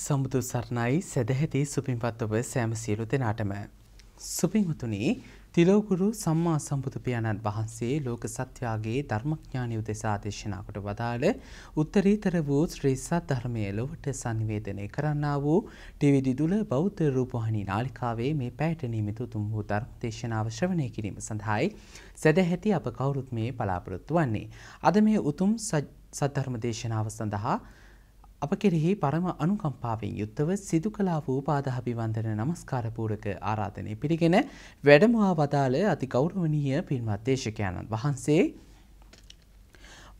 සම්මා සම්බුදු සරණයි සැදැහැති සුපින්පත් ඔබ සෑම සියලු දෙනාටම. සුපින්වතුනි තිලෝගුරු සම්මා සම්බුදු පියාණන් වහන්සේ ලෝක සත්‍යයාගේ ධර්මඥානය උදෙසා දේශනා කොට වදාළ උත්තරීතර වූ ශ්‍රී සද්ධර්මය ලොවට සංනිවේදනය කරන්නා වූ ටීවී දුල බෞද්ධ රූපවාහිනී නාලිකාවේ මේ පැයට නියමිත උතුම් වූ ධර්ම දේශනාව ශ්‍රවණය කිරීම සඳහායි සැදැහැති අප කවුරුත් මේ බලාපොරොත්තු වන්නේ. අද මේ උතුම් සද්ධර්ම දේශනාව සඳහා අප කෙරෙහි පරම අනුකම්පාවෙන් යුත්තව සිදු කලා වූ පාදහබිවන්දන නමස්කාරපූරක ආරාධනය පිළිගෙන වැඩමවා වදාළ අති ගෞරවනීය පින්වත් දේශකයණන් වහන්සේ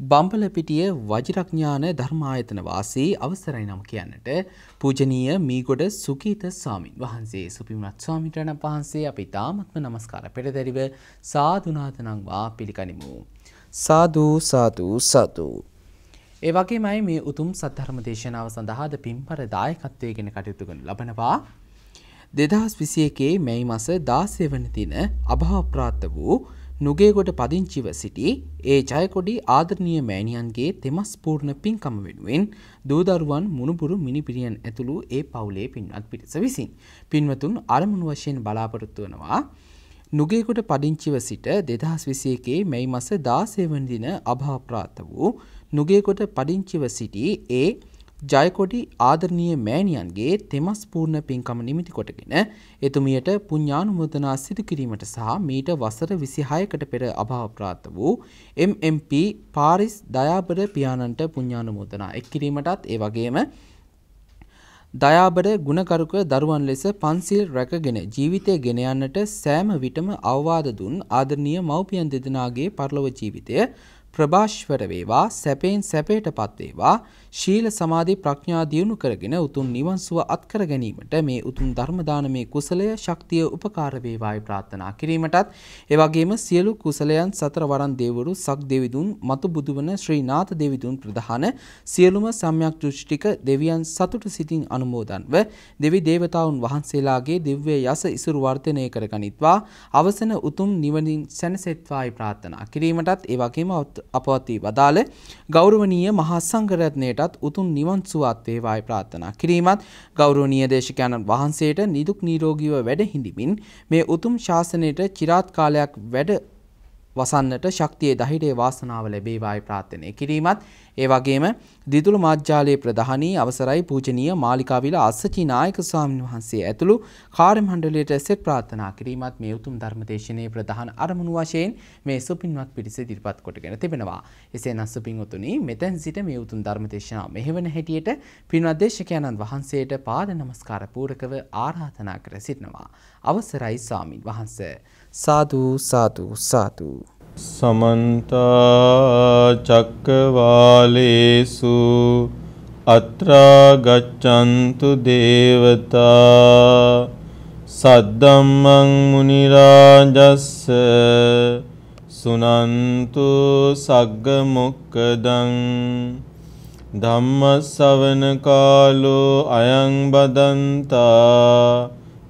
බම්පලපිටිය වජිරඥාන ධර්මායතන වාසී අවසරයි නම් කියන්නට පූජනීය මීගොඩ සුකීත ස්වාමින් වහන්සේ සුපිමත් ස්වාමිටරණ වහන්සේ අපි තාමත්ම නමස්කාර පෙරදැරිව සාධනාතනංවා පිළිගනිමු. සාධූ සාධූ සාධූ. ඒ වගේමයි මේ උතුම් සද්ධර්ම දේශනාව සඳහාද පින්පර දායකත්වය ගෙන කටයුතු කරනු ලබනවා. දෙදහස් විසියකේ මැයි මස දාසය වන දින අභාවප්‍රාත්ත වූ නුගේගොඩ පදිංචිව සිටි ඒ ජයකොඩි ආදරණීය මෑණියන්ගේ තෙමස් පූර්ණ පින්කම වෙනුවෙන් දූදරුවන් මුණුපුරු මිනිපිරියන් ඇතුළු ඒ පවුලේ පින්වත් පිරිස විසින් පින්වතුන් අරමුණු වශයෙන් බලාපොරොත්තු වනවා නුගේගොඩ පදිංචිව සිට දෙදහස් විසියකේ මැයි මස දාසය වන දින අභාවප්‍රාත්ත වූ නුගේකොට පදිංචිව සිටි ඒ ජයකොඩි ආදරණීය මෑණියන්ගේ තෙමස් පූර්ණ පින්කම නිමිති කොටගෙන එතුමියට පුඤ්ඤානුමෝදනා සිදු කිරීමට සහ මීට වසර 26කට පෙර අභාව ප්‍රාප්ත වූ MMP පාරිස් දයාබර පියාණන්ට පුඤ්ඤානුමෝදනා එක් කිරීමටත් ඒ වගේම දයාබර ගුණකරුක දරුවන් ලෙස පන්සිල් රැකගෙන ජීවිතය ගෙන යන්නට සෑම විටම අවවාද දුන් ආදරණීය මව්පියන් දෙදෙනාගේ පරලොව ජීවිතය ප්‍රභාෂ්වර වේවා සැපෙන් සැපයට පත්වේවා ශීල සමාධි ප්‍රඥා දියුණු කරගෙන උතුම් නිවන් සුව අත්කර ගැනීමට මේ උතුම් ධර්ම දානමේ කුසලය ශක්තිය උපකාර වේවායි ප්‍රාර්ථනා කිරීමටත්. ඒ වගේම සියලු කුසලයන් සතර වරන් දේවරු සක් දෙවිදුන් මතු බුදුවන ශ්‍රී නාථ දෙවිදුන් ප්‍රධාන සියලුම සම්‍යක් දෘෂ්ටික දෙවියන් සතුට සිතින් අනුමෝදන්ව දෙවි දේවතාවුන් වහන්සේලාගේ දිව්‍ය යස ඉසුරු වර්ධනය කරගනිත්වා. අවසන උතුම් නිවනින් සැනසෙත්වායි ප්‍රාර්ථනා කිරීමටත්. ඒ වගේම අපවත් වී වදාළ ගෞරවනීය මහා සංඝරත්නයටත් උතුම් නිවන් සුවත් වේවායි ප්‍රාර්ථනා කිරීමත් ගෞරවනීය දේශකයන්න් වහන්සේට නිදුක් නිරෝගීව වැඩ හිඳිමින් මේ උතුම් ශාසනයට চিරාත් කාලයක් වැඩ වසන්නට ශක්තිය ධෛර්යය වාසනාව ලැබේවායි ප්‍රාර්ථනා කිරීමත් ඒ වගේම දිදුල මාධ්‍යාලයේ ප්‍රධානී අවසරයි පූජනීය මාලිකාවිල අස්සචි නායක ස්වාමීන් වහන්සේ ඇතුළු කාර්ය මණ්ඩලයට සෙත් ප්‍රාර්ථනා කිරීමත් මේ උතුම් ධර්මදේශනයේ ප්‍රධාන අරමුණු වශයෙන් මේ සුපින්වත් පිරිස ඉදිරිපත් කොටගෙන තිබෙනවා. එසේනම් සුපින්වතුනි මෙතෙන් සිට මේ උතුම් ධර්මදේශනාව මෙහෙවන හැටියට පින්වත් දේශකයන්න් වහන්සේට පාද නමස්කාර පූරකව ආරාධනා කර සිටිනවා. අවසරයි ස්වාමින් වහන්සේ සාදු සාදු සාදු. සමන්ත චක්කවාලේසු අත්‍රා ගච්ඡන්තු දේවතා සද්දම්මං මුනි රාජස්ස සුනන්තු සග්ග මොක්කදං ධම්මස්සවන කාලෝ අයං බදන්තා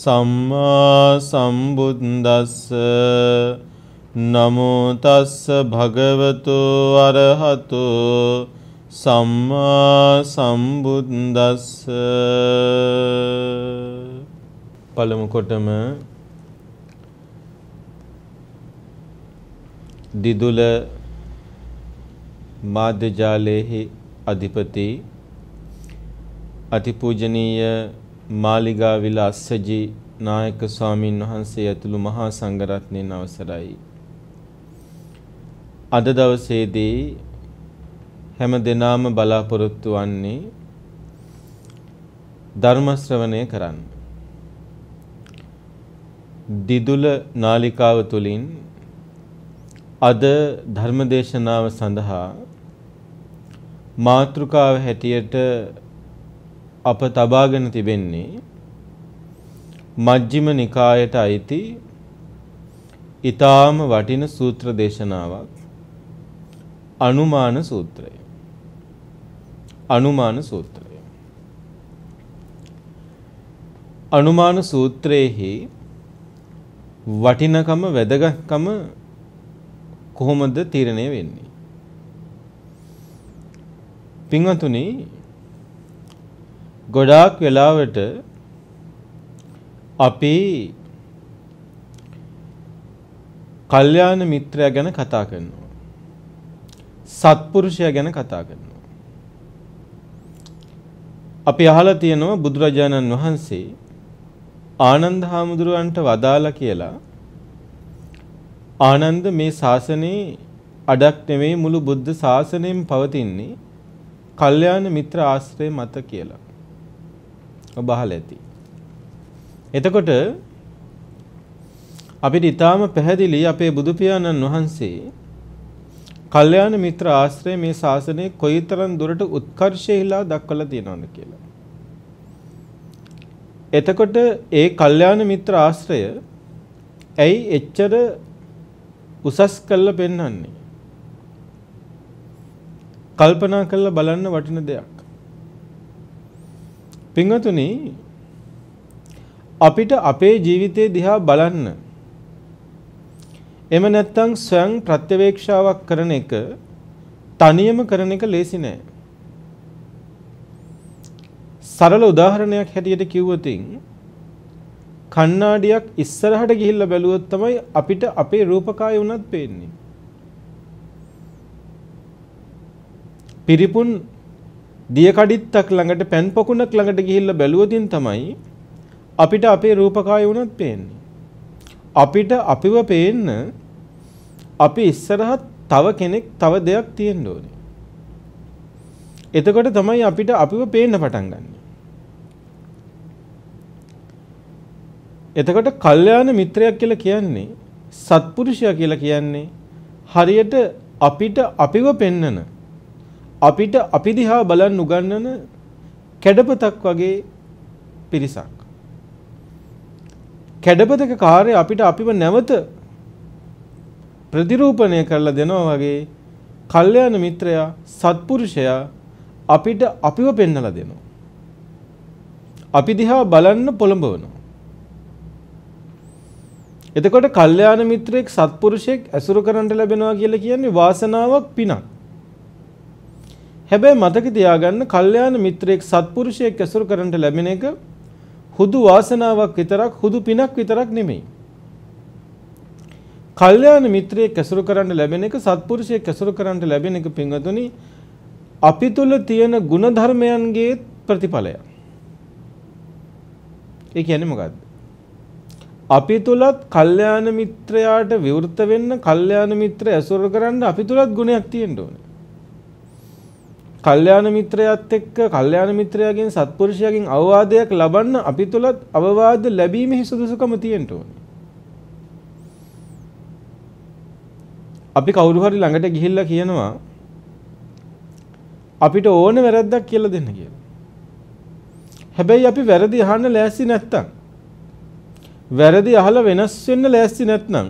සම්මා සම්බුද්දස්ස. නමෝ තස්ස භගවතෝ අරහතෝ. සම්මා සම්බුද්දස්ස. පළමු කොටම දිදුල මාධ්‍ය ජාලයේහි අධිපති අතිපූජනීය මාලිගාවිල අස්සජි නායක ස්වාමින් වහන්සේ ඇතුළු මහා සංඝරත්නයන් අවසරයි. අද දවසේදී හැම දිනාම බලාපොරොත්තු වන්නේ ධර්ම ශ්‍රවණය කරන්න. දිදුල නාලිකාව තුලින් අද ධර්මදේශනාව සඳහා මාතෘකාව හැටියට අප තබාගෙන තිබෙන්නේ මජ්ක්‍ධිම නිකායට අයිති ඊ타ම වටින සූත්‍ර දේශනාවක් අනුමාන සූත්‍රය. අනුමාන සූත්‍රය. අනුමාන සූත්‍රයේහි වටිනකම වැදගත්කම කොහොමද තීරණය වෙන්නේ? පින්වතුනි ගොඩාක් වෙලාවට අපි කල්යාණ මිත්‍රයා ගැන කතා කරනවා. සත්පුරුෂයා ගැන කතා කරනවා. අපි අහලා තියෙනවා බුදුරජාණන් වහන්සේ ආනන්ද හාමුදුරුවන්ට වදාලා කියලා ආනන්ද මේ ශාසනයේ අඩක් නෙවෙයි මුළු බුද්ධ ශාසනයෙන් පවතින්නේ කල්යාණ මිත්‍ර ආශ්‍රය මත කියලා. ඔබ අහලා ඇති. එතකොට අපිට ඊටාම පැහැදිලි අපේ බුදු පියාණන් වහන්සේ කල්යාණ මිත්‍ර ආශ්‍රය මේ ශාසනයේ කොයිතරම් දුරට උත්කර්ෂයහිලා දක්වලා තියෙනවද කියලා. එතකොට ඒ කල්යාණ මිත්‍ර ආශ්‍රය ඇයි එච්චර උසස් කළ පෙන්වන්නේ? කල්පනා කරලා බලන්න වටින දෙයක්. පින්වතුනි අපිට අපේ ජීවිතේ දිහා බලන්න එම නැත්තම් ස්වයං ප්‍රත්‍යවේක්ෂාවක් කරන එක තනියම කරන එක ලේසි නෑ. සරල උදාහරණයක් හැටියට කිව්වොතින් කණ්ණාඩියක් ඉස්සරහට ගිහිල්ලා බැලුවොත් තමයි අපිට අපේ රූපකාය උනත් පේන්නේ. පිරිපුන් දිය කඩਿੱත්තක් ළඟට පැන් පොකුණක් ළඟට ගිහිල්ලා බැලුවොතින් තමයි අපිට අපේ රූපකාය උනත් පේන්නේ. අපිට අපිව පේන්න අපි ඉස්සරහත් තව කෙනෙක් තව දෙයක් තියෙන්න ඕනේ. එතකොට තමයි අපිට අපිව පේන්න පටන් ගන්න. එතකොට කල්යාණ මිත්‍රයක් කියලා කියන්නේ සත්පුරුෂයා කියලා කියන්නේ හරියට අපිට අපිව පෙන්නන අපිට අපි දිහා බලන් උගන්නන කැඩපතක් වගේ පිරිසක්. කැඩපතක කාර්ය අපිට අපිව නැවත ප්‍රතිරූපණය කරලා දෙනවා වගේ කල්යාණ මිත්‍රයා සත්පුරුෂයා අපිට අපිව පෙන්නලා දෙනවා. අපි දිහා බලන්න පොළඹවනවා. එතකොට කල්යාණ මිත්‍රයෙක් සත්පුරුෂයෙක් ඇසුරු කරන්නට ලැබෙනවා කියලා කියන්නේ වාසනාවක් පිනක්. හැබැයි මතක තියාගන්න කල්යාණ මිත්‍රයෙක් සත්පුරුෂයෙක් ඇසුරු කරන්නට ලැබෙන එක හුදු වාසනාවක් විතරක් හුදු පිනක් විතරක් නෙමෙයි. කල්යාණ මිත්‍රයෙක් ඇසුරු කරන්න ලැබෙන එක සත්පුරුෂයෙක් ඇසුරු කරන්න ලැබෙන එක පින්වතුනි අපි තුල තියෙන ಗುಣධර්මයන්ගේ ප්‍රතිඵලය. ඒ කියන්නේ මොකද්ද? අපි තුලත් කල්යාණ මිත්‍රයාට විවෘත වෙන්න කල්යාණ මිත්‍ර ඇසුරු කරන්න අපි තුලත් ගුණයක් තියෙන්න ඕනේ. කල්යාණ මිත්‍රයාත් එක්ක කල්යාණ මිත්‍රයාගෙන් සත්පුරුෂයාගෙන් අවවාදයක් ලබන්න අපි තුලත් අවවාද ලැබීමේ සුදුසුකම තියෙන්න ඕනේ. අපි කවුරු හරි ළඟට ගිහිල්ලා කියනවා අපිට ඕන වැරද්දක් කියලා දෙන්න කියලා. හැබැයි අපි වැරදි අහන්න ලෑස්ති නැත්තම් වැරදි අහලා වෙනස් වෙන්න ලෑස්ති නැත්නම්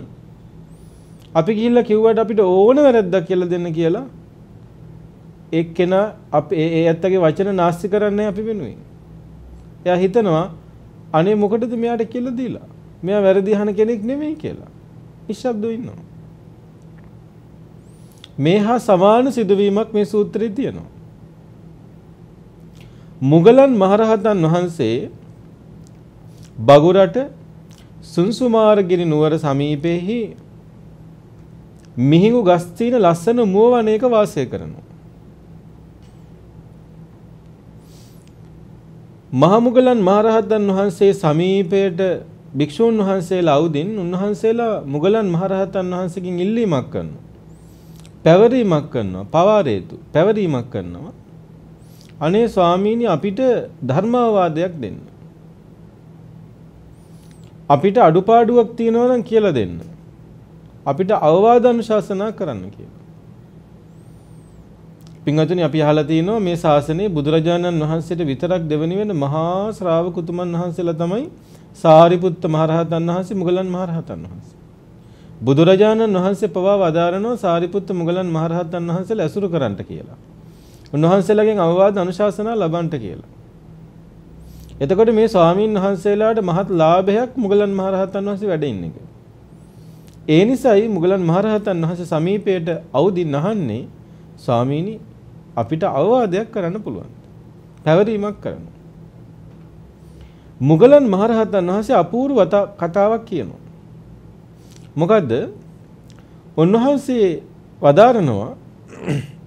අපි ගිහිල්ලා කිව්වට අපිට ඕන වැරද්දක් කියලා දෙන්න කියලා එක්කෙනා අපි ඒ ඇත්තගේ වචන නාස්ති කරන්නේ අපි වෙනුවෙන්. එයා හිතනවා අනේ මොකටද මෙයාට කියලා දීලා? මෙයා වැරදි අහන කෙනෙක් නෙමෙයි කියලා. නිශ්ශබ්දව ඉන්නවා. මේ හා සමාන සිදුවීමක් මේ සූත්‍රයේ තියෙනවා. මුගලන් මහරහතන් වහන්සේ බගුරට සුන්සුමාරගිරි නුවර සමීපෙහි මිහිඟු ගස් තියෙන ලස්සන මුව වනයක වාසය කරනවා. මහමුගලන් මහරහතන් වහන්සේ සමීපයට භික්ෂූන් වහන්සේලා අවුදින් උන්වහන්සේලා මුගලන් මහරහතන් වහන්සේගෙන් ඉල්ලීමක් කරනවා. පැවරීමක් කරනවා. පවාරේතු පැවරීමක් කරනවා. අනේ ස්වාමීනි අපිට ධර්මාවාදයක් දෙන්න. අපිට අඩුපාඩුවක් තියෙනවා නම් කියලා දෙන්න. අපිට අවවාද අනුශාසනා කරන්න කියලා. පින්වතුනි අපි අහලා තිනවා මේ ශාසනයේ බුදුරජාණන් වහන්සේට විතරක් දෙවනි වෙන මහා ශ්‍රාවක උතුමන් වහන්සේලා තමයි සාරිපුත්ත මහරහතන් වහන්සේ මුගලන් මහරහතන් වහන්සේ. බුදුරජාණන් වහන්සේ පවා වදාරනවා සාරිපුත්ත මුගලන් මහරහතන් වහන්සේලා ඇසුරු කරන්නට කියලා. උන්වහන්සේලාගෙන් අවවාද අනුශාසනා ලබන්නට කියලා. එතකොට මේ ස්වාමීන් වහන්සේලාට මහත් ලාභයක් මුගලන් මහරහතන් වහන්සේ වැඩ ඉන්න එක. ඒ නිසායි මුගලන් මහරහතන් වහන්සේ සමීපයට අවුදින් අහන්නේ ස්වාමීනි අපිට අවවාදයක් කරන්න පුළුවන්. පැවරීමක් කරනවා. මුගලන් මහරහතන් වහන්සේ අපූර්ව කතාවක් කියනවා. මොකද්ද? උන්වහන්සේ වදාරනවා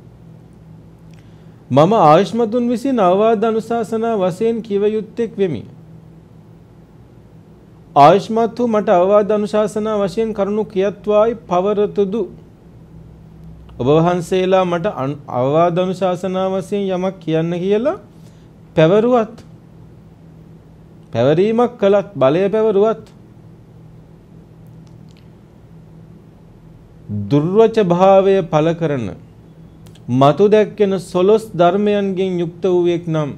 මම ආයුෂ්මතුන් විසින් අවවාද අනුශාසනා වශයෙන් කිව යුත්තේක් වෙමි. ආයුෂ්මත් වූ මට අවවාද අනුශාසනා වශයෙන් කරුණු කියත්වායි පවරතුදු ඔබ වහන්සේලා මට අවවාද අනුශාසනා වශයෙන් යමක් කියන්න කියලා පැවරුවත් පැවරීමක් කළත් බලය පැවරුවත් දුර්වච භාවය පළ කරන මතු දැක්කෙන සොලොස් ධර්මයන්ගෙන් යුක්ත වූවෙක් නම්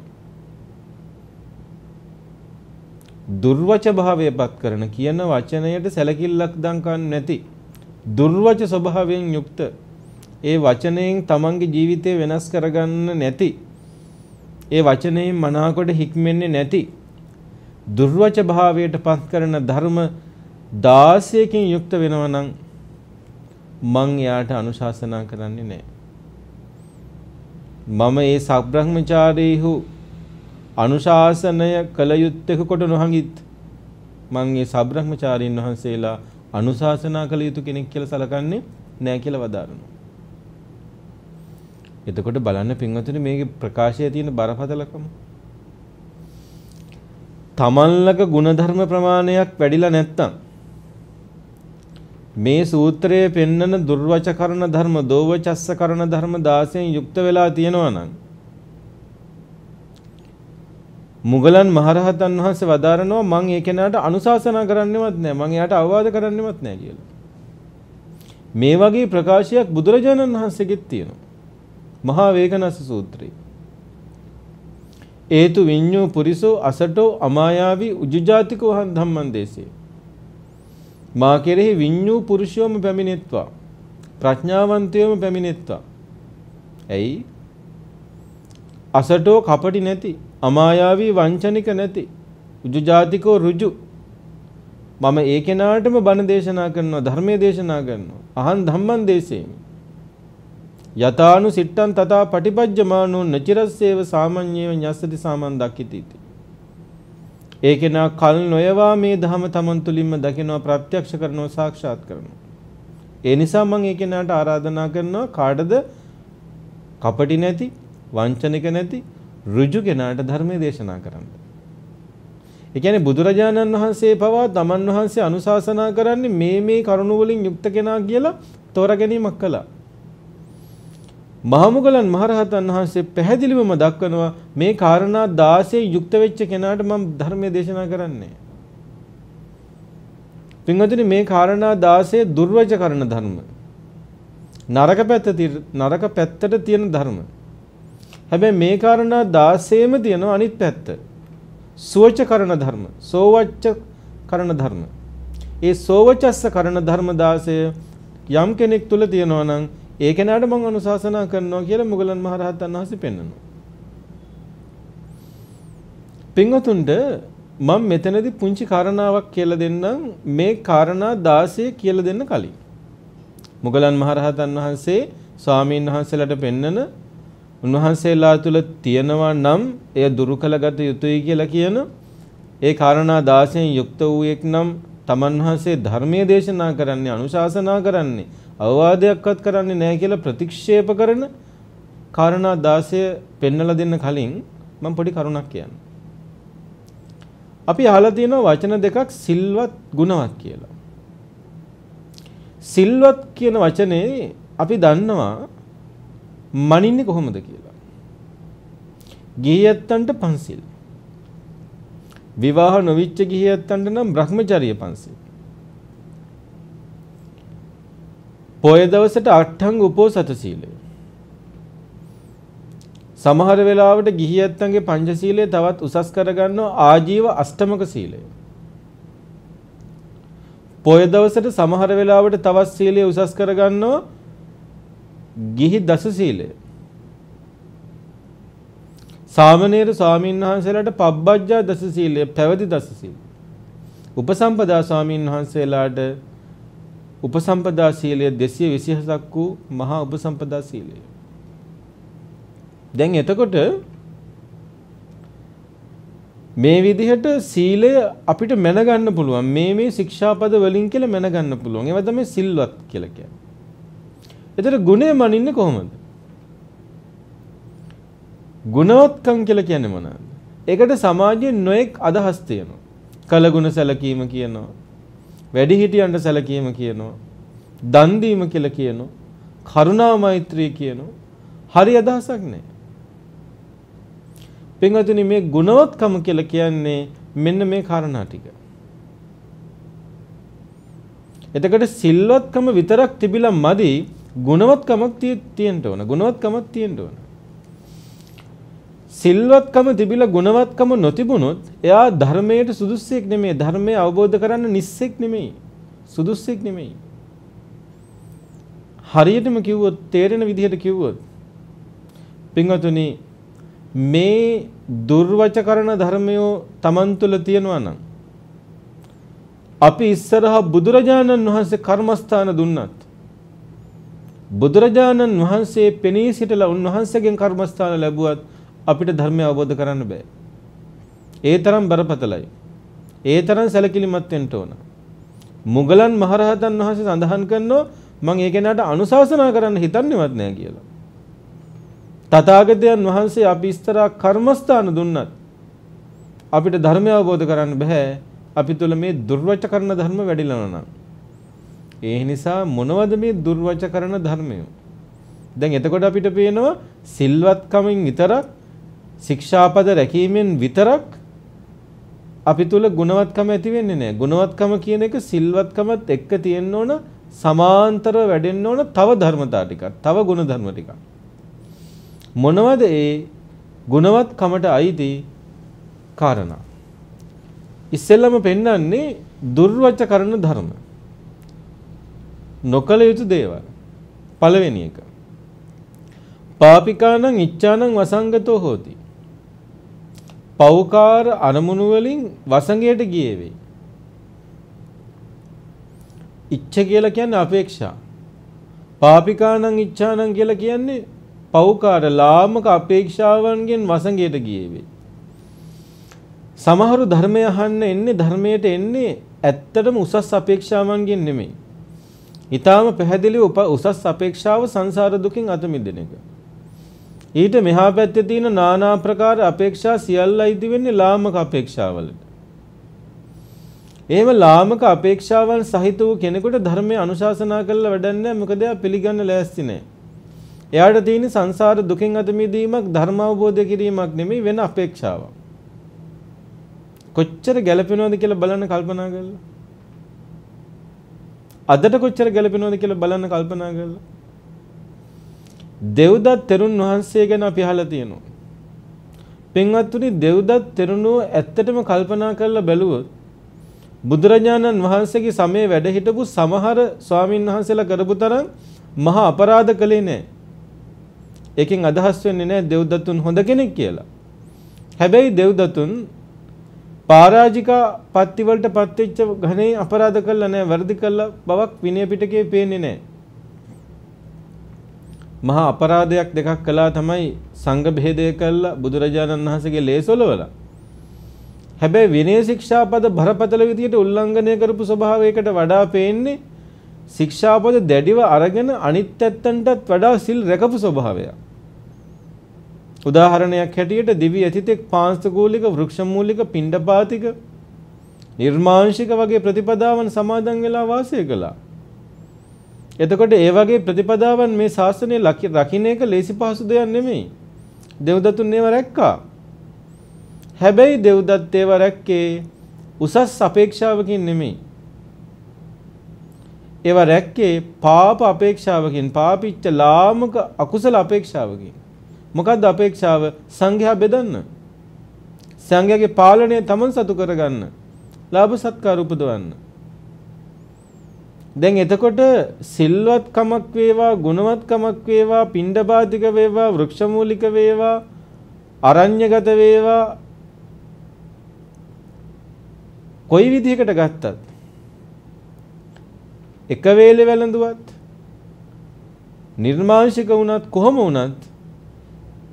දුර්වච භාවයපත් කරන කියන වචනයට සැලකිල්ලක් දන්කන් නැති දුර්වච ස්වභාවයෙන් යුක්ත ඒ වචනයෙන් තමන්ගේ ජීවිතය වෙනස් කරගන්න නැති ඒ වචනයෙන් මනාකොට හික්මෙන්නේ නැති දුර්වච භාවයට පත් කරන ධර්ම 16කින් යුක්ත වෙනවා නම් මං එයාට අනුශාසනා කරන්නේ නැහැ. මම ඒ සබ්‍රහ්මචාරීහු අනුශාසනය කළ යුත්තේක කොට නොහඟිත් මං ඒ සබ්‍රහ්මචාරීන් වහන්සේලා අනුශාසනා කළ යුතු කෙනෙක් කියලා සලකන්නේ නැහැ කියලා වදාරනවා. එතකොට බලන්න පින්වතුනි මේකේ ප්‍රකාශයේ තියෙන බරපතලකම. තමන්ලක ಗುಣධර්ම ප්‍රමාණයක් වැඩිලා නැත්තම් මේ සූත්‍රයේ පෙන්නන දුර්වච කරන ධර්ම දෝවචස්ස කරන ධර්ම 16න් යුක්ත වෙලා තියෙනවා නම් මුගලන් මහරහතන් වහන්සේ වදාරනවා මම ඒ කෙනාට අනුශාසනා කරන්නෙවත් නැහැ මම එයාට අවවාද කරන්නෙවත් නැහැ කියලා. මේ වගේ ප්‍රකාශයක් බුදුරජාණන් වහන්සේගෙත් තියෙනවා. මහා වේගනස්ස සූත්‍රයේ. ඒතු විඤ්ඤෝ පුරිසෝ අසටෝ අමායාවි උජුජාතිකෝ ධම්මං දේශේ. මා කෙරෙහි විඤ්ඤූ පුරුෂයෝම පැමිණෙත්වා. ප්‍රඥාවන්තයෝම පැමිණෙත්වා. ඇයි? අසටෝ කපටි නැති, අමායාවී වංචනික නැති, උජුජාතිකෝ ඍජු. මම ඒ කෙනාටම බණ දේශනා කරනවා, ධර්මයේ දේශනා කරනවා. අහං ධම්මං දේශේමි. යතානු සිට්ටන් තථා පටිපජ්ජමානෝ නචිරස්සේව සාමඤ්ඤේව ඤස්සති සාමන් දක්ඛිති. ඒ කෙනා කල් නොයවා මේ ධම තමන් තුළින්ම දකිනවා ප්‍රත්‍යක්ෂ කරනවා සාක්ෂාත් කරනවා. ඒ නිසා මම ඒ කෙනාට ආරාධනා කරනවා කාටද කපටි නැති වංචනික නැති ඍජු කෙනාට ධර්මයේ දේශනා කරන්න. ඒ කියන්නේ බුදුරජාණන් වහන්සේ පවා තමන් වහන්සේ අනුශාසනා කරන්නේ මේ මේ කරුණු වලින් යුක්ත කෙනා කියලා තෝරා ගැනීමක් කළා. මහමුගලන් මහරහතන් වහන්සේ පැහැදිලිවම දක්වනවා මේ කාරණා 16 යුක්ත වෙච්ච කෙනාට මම ධර්මයේ දේශනා කරන්නේ. පින්වතුනි මේ කාරණා 16 දුර්වච කරන ධර්ම. නරක පැත්ත නරක පැත්තට තියෙන ධර්ම. හැබැයි මේ කාරණා 16ම තියෙන අනිත් පැත්ත. සුවච කරන ධර්ම, සෝවච්ච කරන ධර්ම. ඒ සෝවචස්ස කරන ධර්ම 16 යම් කෙනෙක් තුල තියෙනවා නම් ඒ කෙනාට මම අනුශාසනා කරනවා කියලා මුගලන් මහරහතන් වහන්සේ පෙන්වනවා. පින්වතුන්ට මම මෙතනදී පුංචි කාරණාවක් කියලා දෙන්නම් මේ කාරණා 16 කියලා දෙන්න කලින්. මුගලන් මහරහතන් වහන්සේ ස්වාමීන් වහන්සේලාට පෙන්නන උන්වහන්සේලා තුල තියෙනවා නම් එය දුරු කළගත යුතුයි කියලා කියන ඒ කාරණා 16න් යුක්ත වූ එක් නම් තමන් වහන්සේ ධර්මයේ දේශනා කරන්නේ අනුශාසනා කරන්නේ අවවාදයක්වත් කරන්නේ නැහැ කියලා ප්‍රතික්ෂේප කරන කාරණා 16 පෙන්නලා දෙන්න කලින් මම පොඩි කරුණක් කියන්න. අපි අහලා තියෙනවා වචන දෙකක් සිල්වත් ගුණවත් කියලා. සිල්වත් කියන වචනේ අපි දන්නවා මනින්නේ කොහොමද කියලා. ගිහියත්තන්ට පන්සිල්. විවාහ නොවිච්ච ගිහියත්තන්ට නම් Brahmacharya පන්සිල්. පොය දවසට අට්ඨංග උපෝසත සීලය. සමහර වෙලාවට ගිහි ඇත්තන්ගේ පංචශීලය තවත් උසස් කරගන්නවා ආජීව අෂ්ටමක සීලය. පොය දවසට සමහර වෙලාවට තවත් සීලය උසස් කරගන්නවා ගිහි දස සීලය. සාමණේර ස්වාමීන් වහන්සේලාට පබ්බජ්ජා දස සීලය පැවති දස සීලය. උපසම්පදා ස්වාමීන් වහන්සේලාට උපසම්පදා සීලය 227ක් වූ මහා උපසම්පදා සීලය. දැන් එතකොට මේ විදිහට සීලය අපිට මැනගන්න පුළුවන් මේ මේ ශික්ෂාපද වලින් කියලා මැනගන්න පුළුවන් ඒවා තමයි සිල්වත් කියලා කියන්නේ. එතකොට ගුණය මනින්නේ කොහොමද? ගුණවත්කම් කියලා කියන්නේ මොනවද? ඒකට සමාජයේ නොඑක් අදහස් තියෙනවා. කලගුණ සැලකීම කියනවා. වැඩිහිටියන්ට සැලකීම කියනවා. දන් දීම කියලා කියනවා. කරුණා මෛත්‍රී කියනවා. හරි අදහසක් නැහැ. පින්වතුනි මේ ගුණවත්කම කියලා කියන්නේ මෙන්න මේ කාරණා ටික. එතකොට සිල්වත්කම විතරක් තිබිලා මදි ගුණවත්කමක් තියෙන්න ඕන. ගුණවත්කමක් තියෙන්න ඕන. සිල්වත්කම තිබිලා ගුණවත්කම නොතිබුණොත් එයා ධර්මයට සුදුස්සෙක් නෙමෙයි. ධර්මය අවබෝධ කරන්න නිස්සෙක් නෙමෙයි. සුදුස්සෙක් නෙමෙයි. හරියටම කිව්වොත් තේරෙන විදිහට කිව්වොත් පින්වතුනි මේ දුර්වචකරණ ධර්මයෝ Taman තුල තියෙනවා නම් අපි ඉස්සරහා බුදුරජාණන් වහන්සේ කර්මස්ථාන දුන්නත් බුදුරජාණන් වහන්සේ පෙනී සිටලා උන්වහන්සේගෙන් කර්මස්ථාන ලැබුවත් අපිට ධර්මය අවබෝධ කරන්න බෑ. ඒ තරම් බරපතලයි. ඒ තරම් සැලකිලිමත් වෙන්න ඕන. මුගලන් මහරහතන් වහන්සේ සඳහන් කරනවා මම ඒ කෙනාට අනුශාසනා කරන්න හිතන්නේවත් නෑ කියලා. තථාගතයන් වහන්සේ අපි ඉස්තරා කර්මස්ථාන දුන්නත් අපිට ධර්මය අවබෝධ කරන්න බෑ. අපි තුල මේ දුර්වච කරන ධර්ම වැඩිලා නම්. ඒ නිසා මොනවද මේ දුර්වච කරන ධර්මය? දැන් එතකොට අපිට පේනවා සිල්වත්කමින් විතරක් ශික්ෂාපද රැකීමෙන් විතරක් අපි තුල ගුණවත්කම ඇති වෙන්නේ නැහැ. ගුණවත්කම කියන එක සිල්වත්කමත් එක්ක තියෙන්න ඕන සමාන්තරව වැඩෙන්න ඕන තව ධර්මතා ටිකක්, තව ගුණ ධර්ම ටිකක්. මොනවද ඒ ගුණවත්කමට අයිති කාරණා? ඉස්සෙල්ලම පෙන්වන්නේ දුර්වච කරන ධර්ම. නොකල යුතු දේවල්. පළවෙනි එක. පාපිකානං ඉච්ඡානං වසංගතෝ හෝති. පෞකාර අරමුණු වලින් වසඟයට ගියේ වෙයි. ඉච්ඡ කියලා කියන්නේ අපේක්ෂා. පාපිකානං ඉච්ඡානං කියලා කියන්නේ පෞකාර ලාමක අපේක්ෂාවන්ගෙන් වසඟයට ගියේ වෙයි. සමහරු ධර්මය අහන්න එන්නේ ධර්මයට එන්නේ ඇත්තටම උසස් අපේක්ෂාවන්ගෙන් නෙමෙයි. ඊටාම පැහැදිලිව උසස් අපේක්ෂාව සංසාර දුකින් අත මිදෙන එක. ඊට මෙහා පැත්තේ තියෙන নানা ප්‍රකාර අපේක්ෂා සියල්ල ඉදි වෙන්නේ ලාමක අපේක්ෂාවලට. එහෙම ලාමක අපේක්ෂාවන් සහිත වූ කෙනෙකුට ධර්මය අනුශාසනා කළ වැඩක් නැහැ මොකද එයා පිළිගන්න ලෑස්ති නැහැ. එයාට තියෙන සංසාර දුකින් අත මිදීමක් ධර්ම අවබෝධ කිරීමක් නෙමෙයි වෙන අපේක්ෂාවක්. කොච්චර ගැළපෙනවද කියලා බලන්න කල්පනා කරලා. අදට කොච්චර ගැළපෙනවද කියලා බලන්න කල්පනා කරලා. දෙව්දත් තෙරුන් වහන්සේ ගැන අපි අහලා තියෙනවා. පින්වත්තුනි දෙව්දත් තෙරුණෝ ඇත්තටම කල්පනා කරලා බැලුවොත් බුදුරජාණන් වහන්සේගේ සමයේ වැඩ හිටපු සමහර ස්වාමින් වහන්සේලා කරපු තරම් මහා අපරාධ කළේ නැහැ. ඒකෙන් අදහස් වෙන්නේ නැහැ දෙව්දතුන් හොඳ කෙනෙක් කියලා. හැබැයි දෙව්දතුන් පරාජිකා පත්ති වලට පත්වෙච්ච ඝනේ අපරාධ කළා නැහැ වර්ධි කළා බවක් විනය පිටකේ පේන්නේ නැහැ. මහා අපරාධයක් දෙකක් කළා තමයි සංඝ බෙහෙදය කළා බුදුරජාණන් වහන්සේගේ ලේසොලවලා. හැබැයි විනය ශික්ෂාපද බරපතල විදියට උල්ලංඝනය කරපු ස්වභාවයකට වඩා පේන්නේ ශික්ෂාපද දැඩිව අරගෙන අනිත් ඇත්තන්ටත් වඩා සිල් රැකපු ස්වභාවයක්. උදාහරණයක් හැටියට දිවි ඇතිතෙක් පාංශකූලික වෘක්ෂමූලික පිණ්ඩපාතික නිර්මාංශික වගේ ප්‍රතිපදාවන් සමාදන් වෙලා වාසය කළා. එතකොට ඒ වගේ ප්‍රතිපදාවන් මේ ශාසනය රකින්න එක ලේසි පහසු දෙයක් නෙමෙයි. දෙව්දතුන් ඒව රැක්කා. හැබැයි දෙව්දත් ඒව රැක්කේ උසස් අපේක්ෂාවකින් නෙමෙයි. ඒව රැක්කේ පාප අපේක්ෂාවකින් පාපිච්ච ලාමක අකුසල අපේක්ෂාවකින්. මොකද්ද අපේක්ෂාව? සංඝයා බෙදන්න. සංඝයාගේ පාලනය තමන් සතු කරගන්න. ලාභ සත්කාර උපදවන්න. දැන් එතකොට සිල්වත්කමක් වේවා ගුණවත්කමක් වේවා පිණ්ඩපාතික වේවා වෘක්ෂමූලික වේවා අරඤ්‍යගත වේවා කොයි විදිහකට ගත්තත් එක වේලේ වැළඳුවත් නිර්මාංශික වුණත් කොහොම වුණත්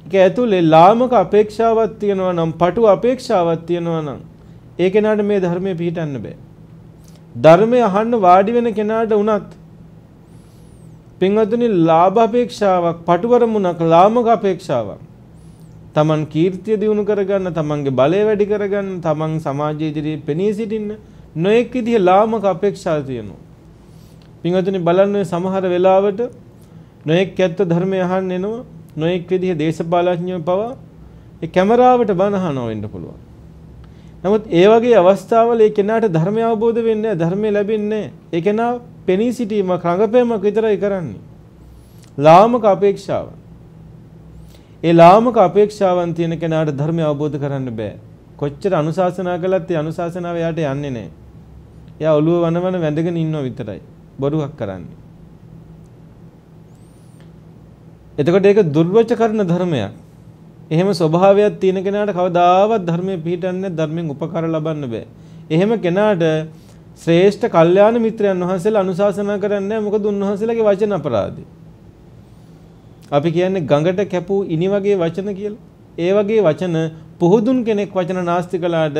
ඒක ඇතුලේ ලාමක අපේක්ෂාවක් තියෙනවා නම් පටු අපේක්ෂාවක් තියෙනවා නම් ඒ කෙනාට මේ ධර්මයේ පිළිටන්න බෑ. ධර්මය අහන්න වාඩි වෙන කෙනාට වුණත් පින්වතුනි ලාභ අපේක්ෂාවක් පටුවරමුණක් ලාමක අපේක්ෂාවක්. තමන් කීර්තිය දියුණු කරගන්න තමන්ගේ බලය වැඩි කරගන්න තමන් සමාජයේ ඉදිරියේ පෙනී සිටින්න නොඑක් විදිහ ලාමක අපේක්ෂා තියෙනවා. පින්වතුනි බලන්න සමහර වෙලාවට නොඑක් ඇත්ත ධර්මය අහන්න එනවා නොඑක් විදිහ දේශපාලඥයෝ පවා ඒ කැමරාවට බන අහනවා වෙන්න පුළුවන්. නමුත් ඒ වගේ අවස්ථාවල ඒ කෙනාට ධර්මය අවබෝධ වෙන්නේ ධර්මය ලැබෙන්නේ ඒ කෙනා පෙනී සිටීමක් රඟපෑමක් විතරයි කරන්නේ. ලාමක අපේක්ෂාව. ඒ ලාමක අපේක්ෂාවන් තියෙන කෙනාට ධර්මය අවබෝධ කරන්න බෑ. කොච්චර අනුශාසනා කළත් ඒ අනුශාසනාව යාට යන්නේ නැහැ. එයා ඔළුව වනවන වැඳගෙන ඉන්නව විතරයි. බොරුවක් කරන්නේ. එතකොට ඒක දුර්වච කරන ධර්මයක්. එහෙම ස්වභාවයක් තියෙන කෙනාට කවදාවත් ධර්මයේ පිළිටන්නේ ධර්මයෙන් උපකාර ලබන්න බෑ. එහෙම කෙනාට ශ්‍රේෂ්ඨ කල්යාණ මිත්‍රයන් වහන්සේලා අනුශාසනා කරන්නේ මොකද උන්වහන්සේලාගේ වචන අපරාධي. අපි කියන්නේ ගඟට කැපූ ඉනි වගේ වචන කියලා. ඒ වගේ වචන පුහුදුන් කෙනෙක් වචන නාස්ති කළාට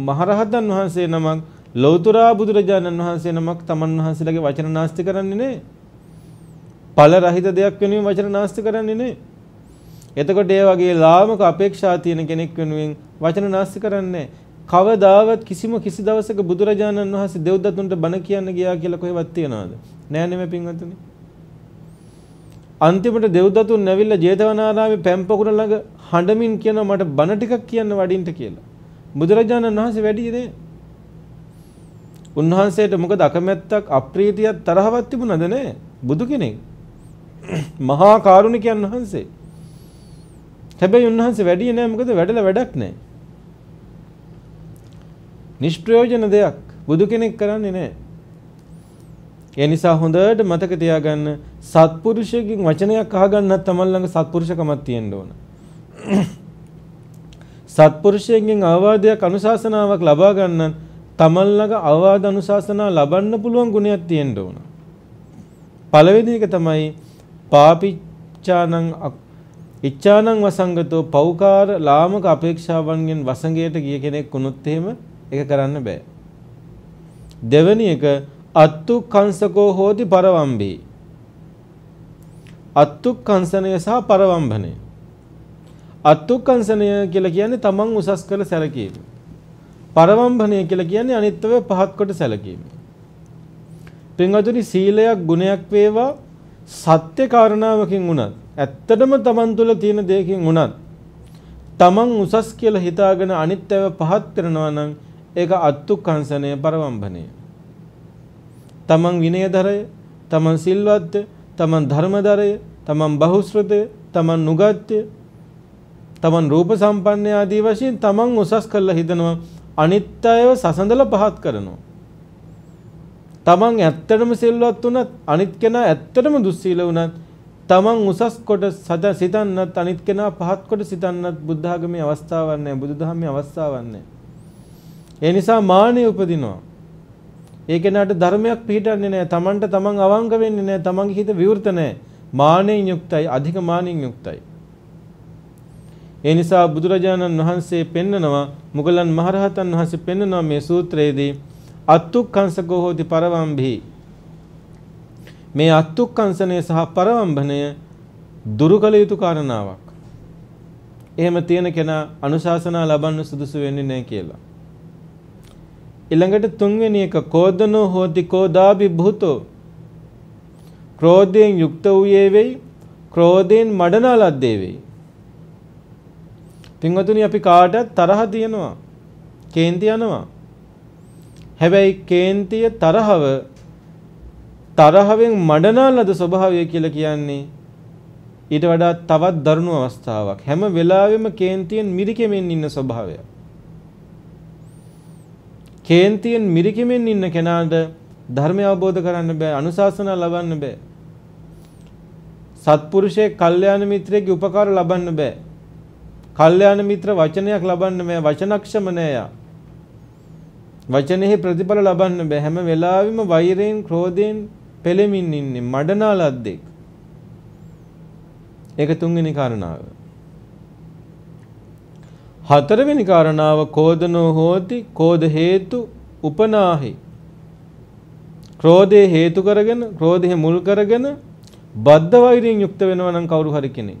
මහරහතන් වහන්සේ නමක් ලෞතුරා බුදුරජාණන් වහන්සේ නමක් තමන් වහන්සේලාගේ වචන නාස්ති කරන්නේ නේ. ඵල රහිත දෙයක් වෙනුවෙන් වචන නාස්ති කරන්නේ නේ. එතකොට ඒ වගේ ලාමක අපේක්ෂා තියෙන කෙනෙක් වෙනුවෙන් වචන නාස්ති කරන්නේ කවදාවත් කිසිම කිසි දවසක බුදුරජාණන් වහන්සේ දෙව්දතුන්ට බණ කියන්න ගියා කියලා කොහෙවත් තියනවද? නෑ නෙමෙයි පින්වතුනි. අන්තිමට දෙව්දතුන් නැවිල්ලා ජේතවනාරාමේ පැම්පකුර ළඟ හඬමින් කියනවා මට බණ ටිකක් කියන්න වඩින්න කියලා. බුදුරජාණන් වහන්සේ වැඩියේ නේ. උන්වහන්සේට මොකද අකමැත්තක් අප්‍රීතියක් තරහවක් තිබුණද නේ? බුදු කෙනෙක්. මහා කරුණිකයන් වහන්සේ. හැබැයි උන්වහන්සේ වැඩියේ නෑ මොකද වැඩලා වැඩක් නෑ. නිෂ්ප්‍රයෝජන දෙයක් බුදු කෙනෙක් කරන්නේ නෑ. ඒ නිසා හොඳට මතක තියාගන්න සත්පුරුෂයෙක්ගෙන් වචනයක් අහගන්නත් තමන් ළඟ සත්පුරුෂකමක් තියෙන්න ඕන. සත්පුරුෂයෙක්ගෙන් අවවාදයක් අනුශාසනාවක් ලබා ගන්න තමන් ළඟ අවවාද අනුශාසනා ලබන්න පුළුවන් ගුණයක් තියෙන්න ඕන. පළවෙනි එක තමයි පාපිච්චානං ඉච්ඡානං වසංගතෝ පෞකාර ලාමක අපේක්ෂාවන්ගෙන් වසඟයට ගිය කෙනෙක් වුණොත් එහෙම ඒක කරන්න බෑ. දෙවැනි එක අත්තු කංසකෝ හෝති පරවම්බී. අත්තු කංසනය සහ පරවම්බනය. අත්තු කංසනය කියලා කියන්නේ තමන් උසස් කළ සැලකීම. පරවම්බනය කියලා කියන්නේ අනිත්‍යව පහත් කොට සැලකීම. පින්වතුනි සීලයක් ගුණයක් වේවා සත්‍ය කාරණාවකින් වුණත් ඇත්තටම තමන් තුළ තියෙන දෙයකින් වුණත් තමන් උසස් කියලා හිතාගෙන අනිත්‍යව පහත් කරනවා නම් ඒක අත්තුක්කංශනය පරවම්බනය. තමන් විනයදරය, තමන් සිල්වත්ය, තමන් ධර්මදරය, තමන් බහුශ්‍රතය, තමන් නුගත්ය, තමන් රූප සම්පන්න ආදී වශයෙන් තමන් උසස් කරලා හිතනවා අනිත්‍යව සසඳලා පහත් කරනවා. තමන් ඇත්තටම සිල්වත් වුණත් අනිත් කෙනා ඇත්තටම දුස්සීල වුණත් තමන් උසස් කොට සද සිතන්නත් අනිත් කෙනා පහත් කොට සිතන්නත් බුද්ධ ආගමේ අවස්ථාවක් නැහැ බුදුදහමේ අවස්ථාවක් නැහැ. ඒ නිසා මානෙ උපදිනවා. ඒ කෙනාට ධර්මයක් පිළිටන්නේ නැහැ. තමන්ට තමන් අවංක වෙන්නේ නැහැ. තමන්ගේ හිත විවෘත නැහැ. මානෙන් යුක්තයි, අධික මානෙන් යුක්තයි. ඒ නිසා බුදුරජාණන් වහන්සේ පෙන්නනවා මුගලන් මහරහතන් වහන්සේ පෙන්නනවා මේ සූත්‍රයේදී අත්තුක්කංශකෝ හෝති පරවම්භී මේ අත්තුක්කංශනය සහ පරවම්භනය දුරු කළ යුතු කාරණාවක්. එහෙම තියෙන කෙනා අනුශාසනා ලබන්න සුදුසු වෙන්නේ නැහැ කියලා. ඊළඟට තුන්වෙනි එක කෝදනෝ හෝති කෝදාබි භූතෝ ක්‍රෝධයෙන් යුක්ත වූයේ වෙයි ක්‍රෝධයෙන් මඩනා ලද්දේ වෙයි. පින්වතුනි අපි කාටත් තරහ තියෙනවා. කේන්ති යනවා. හැබැයි කේන්තිය තරහව තරහවෙන් මඩනා ලද ස්වභාවය කියලා කියන්නේ ඊට වඩා තවත් දරුණු අවස්ථාවක්. හැම වෙලාවෙම කේන්තියෙන් මිරිකෙමින් ඉන්න ස්වභාවය. කේන්තියෙන් මිරිකෙමින් ඉන්න කෙනාට ධර්මය අවබෝධ කරන්න බෑ, අනුශාසනා ලබන්න බෑ. සත්පුරුෂයෙක් කල්යාණ මිත්‍රයෙක්ගේ උපකාර ලබන්න බෑ. කල්යාණ මිත්‍ර වචනයක් ලබන්න බෑ, වචනක්ෂම නෑ යා. වචනේහි ප්‍රතිඵල ලබන්න බෑ. හැම වෙලාවෙම වෛරයෙන්, ක්‍රෝධයෙන් පෙළෙමින් ඉන්නේ මඩනාලද්දෙක්. ඒක තුන්වෙනි කාරණාව. හතරවෙනි කාරණාව කෝදනෝ හෝති කෝධ හේතු උපනාහි. ක්‍රෝධය හේතු කරගෙන ක්‍රෝධය මුල් කරගෙන බද්ධ වෛරයෙන් යුක්ත වෙනවා නම් කවුරු හරි කෙනෙක්.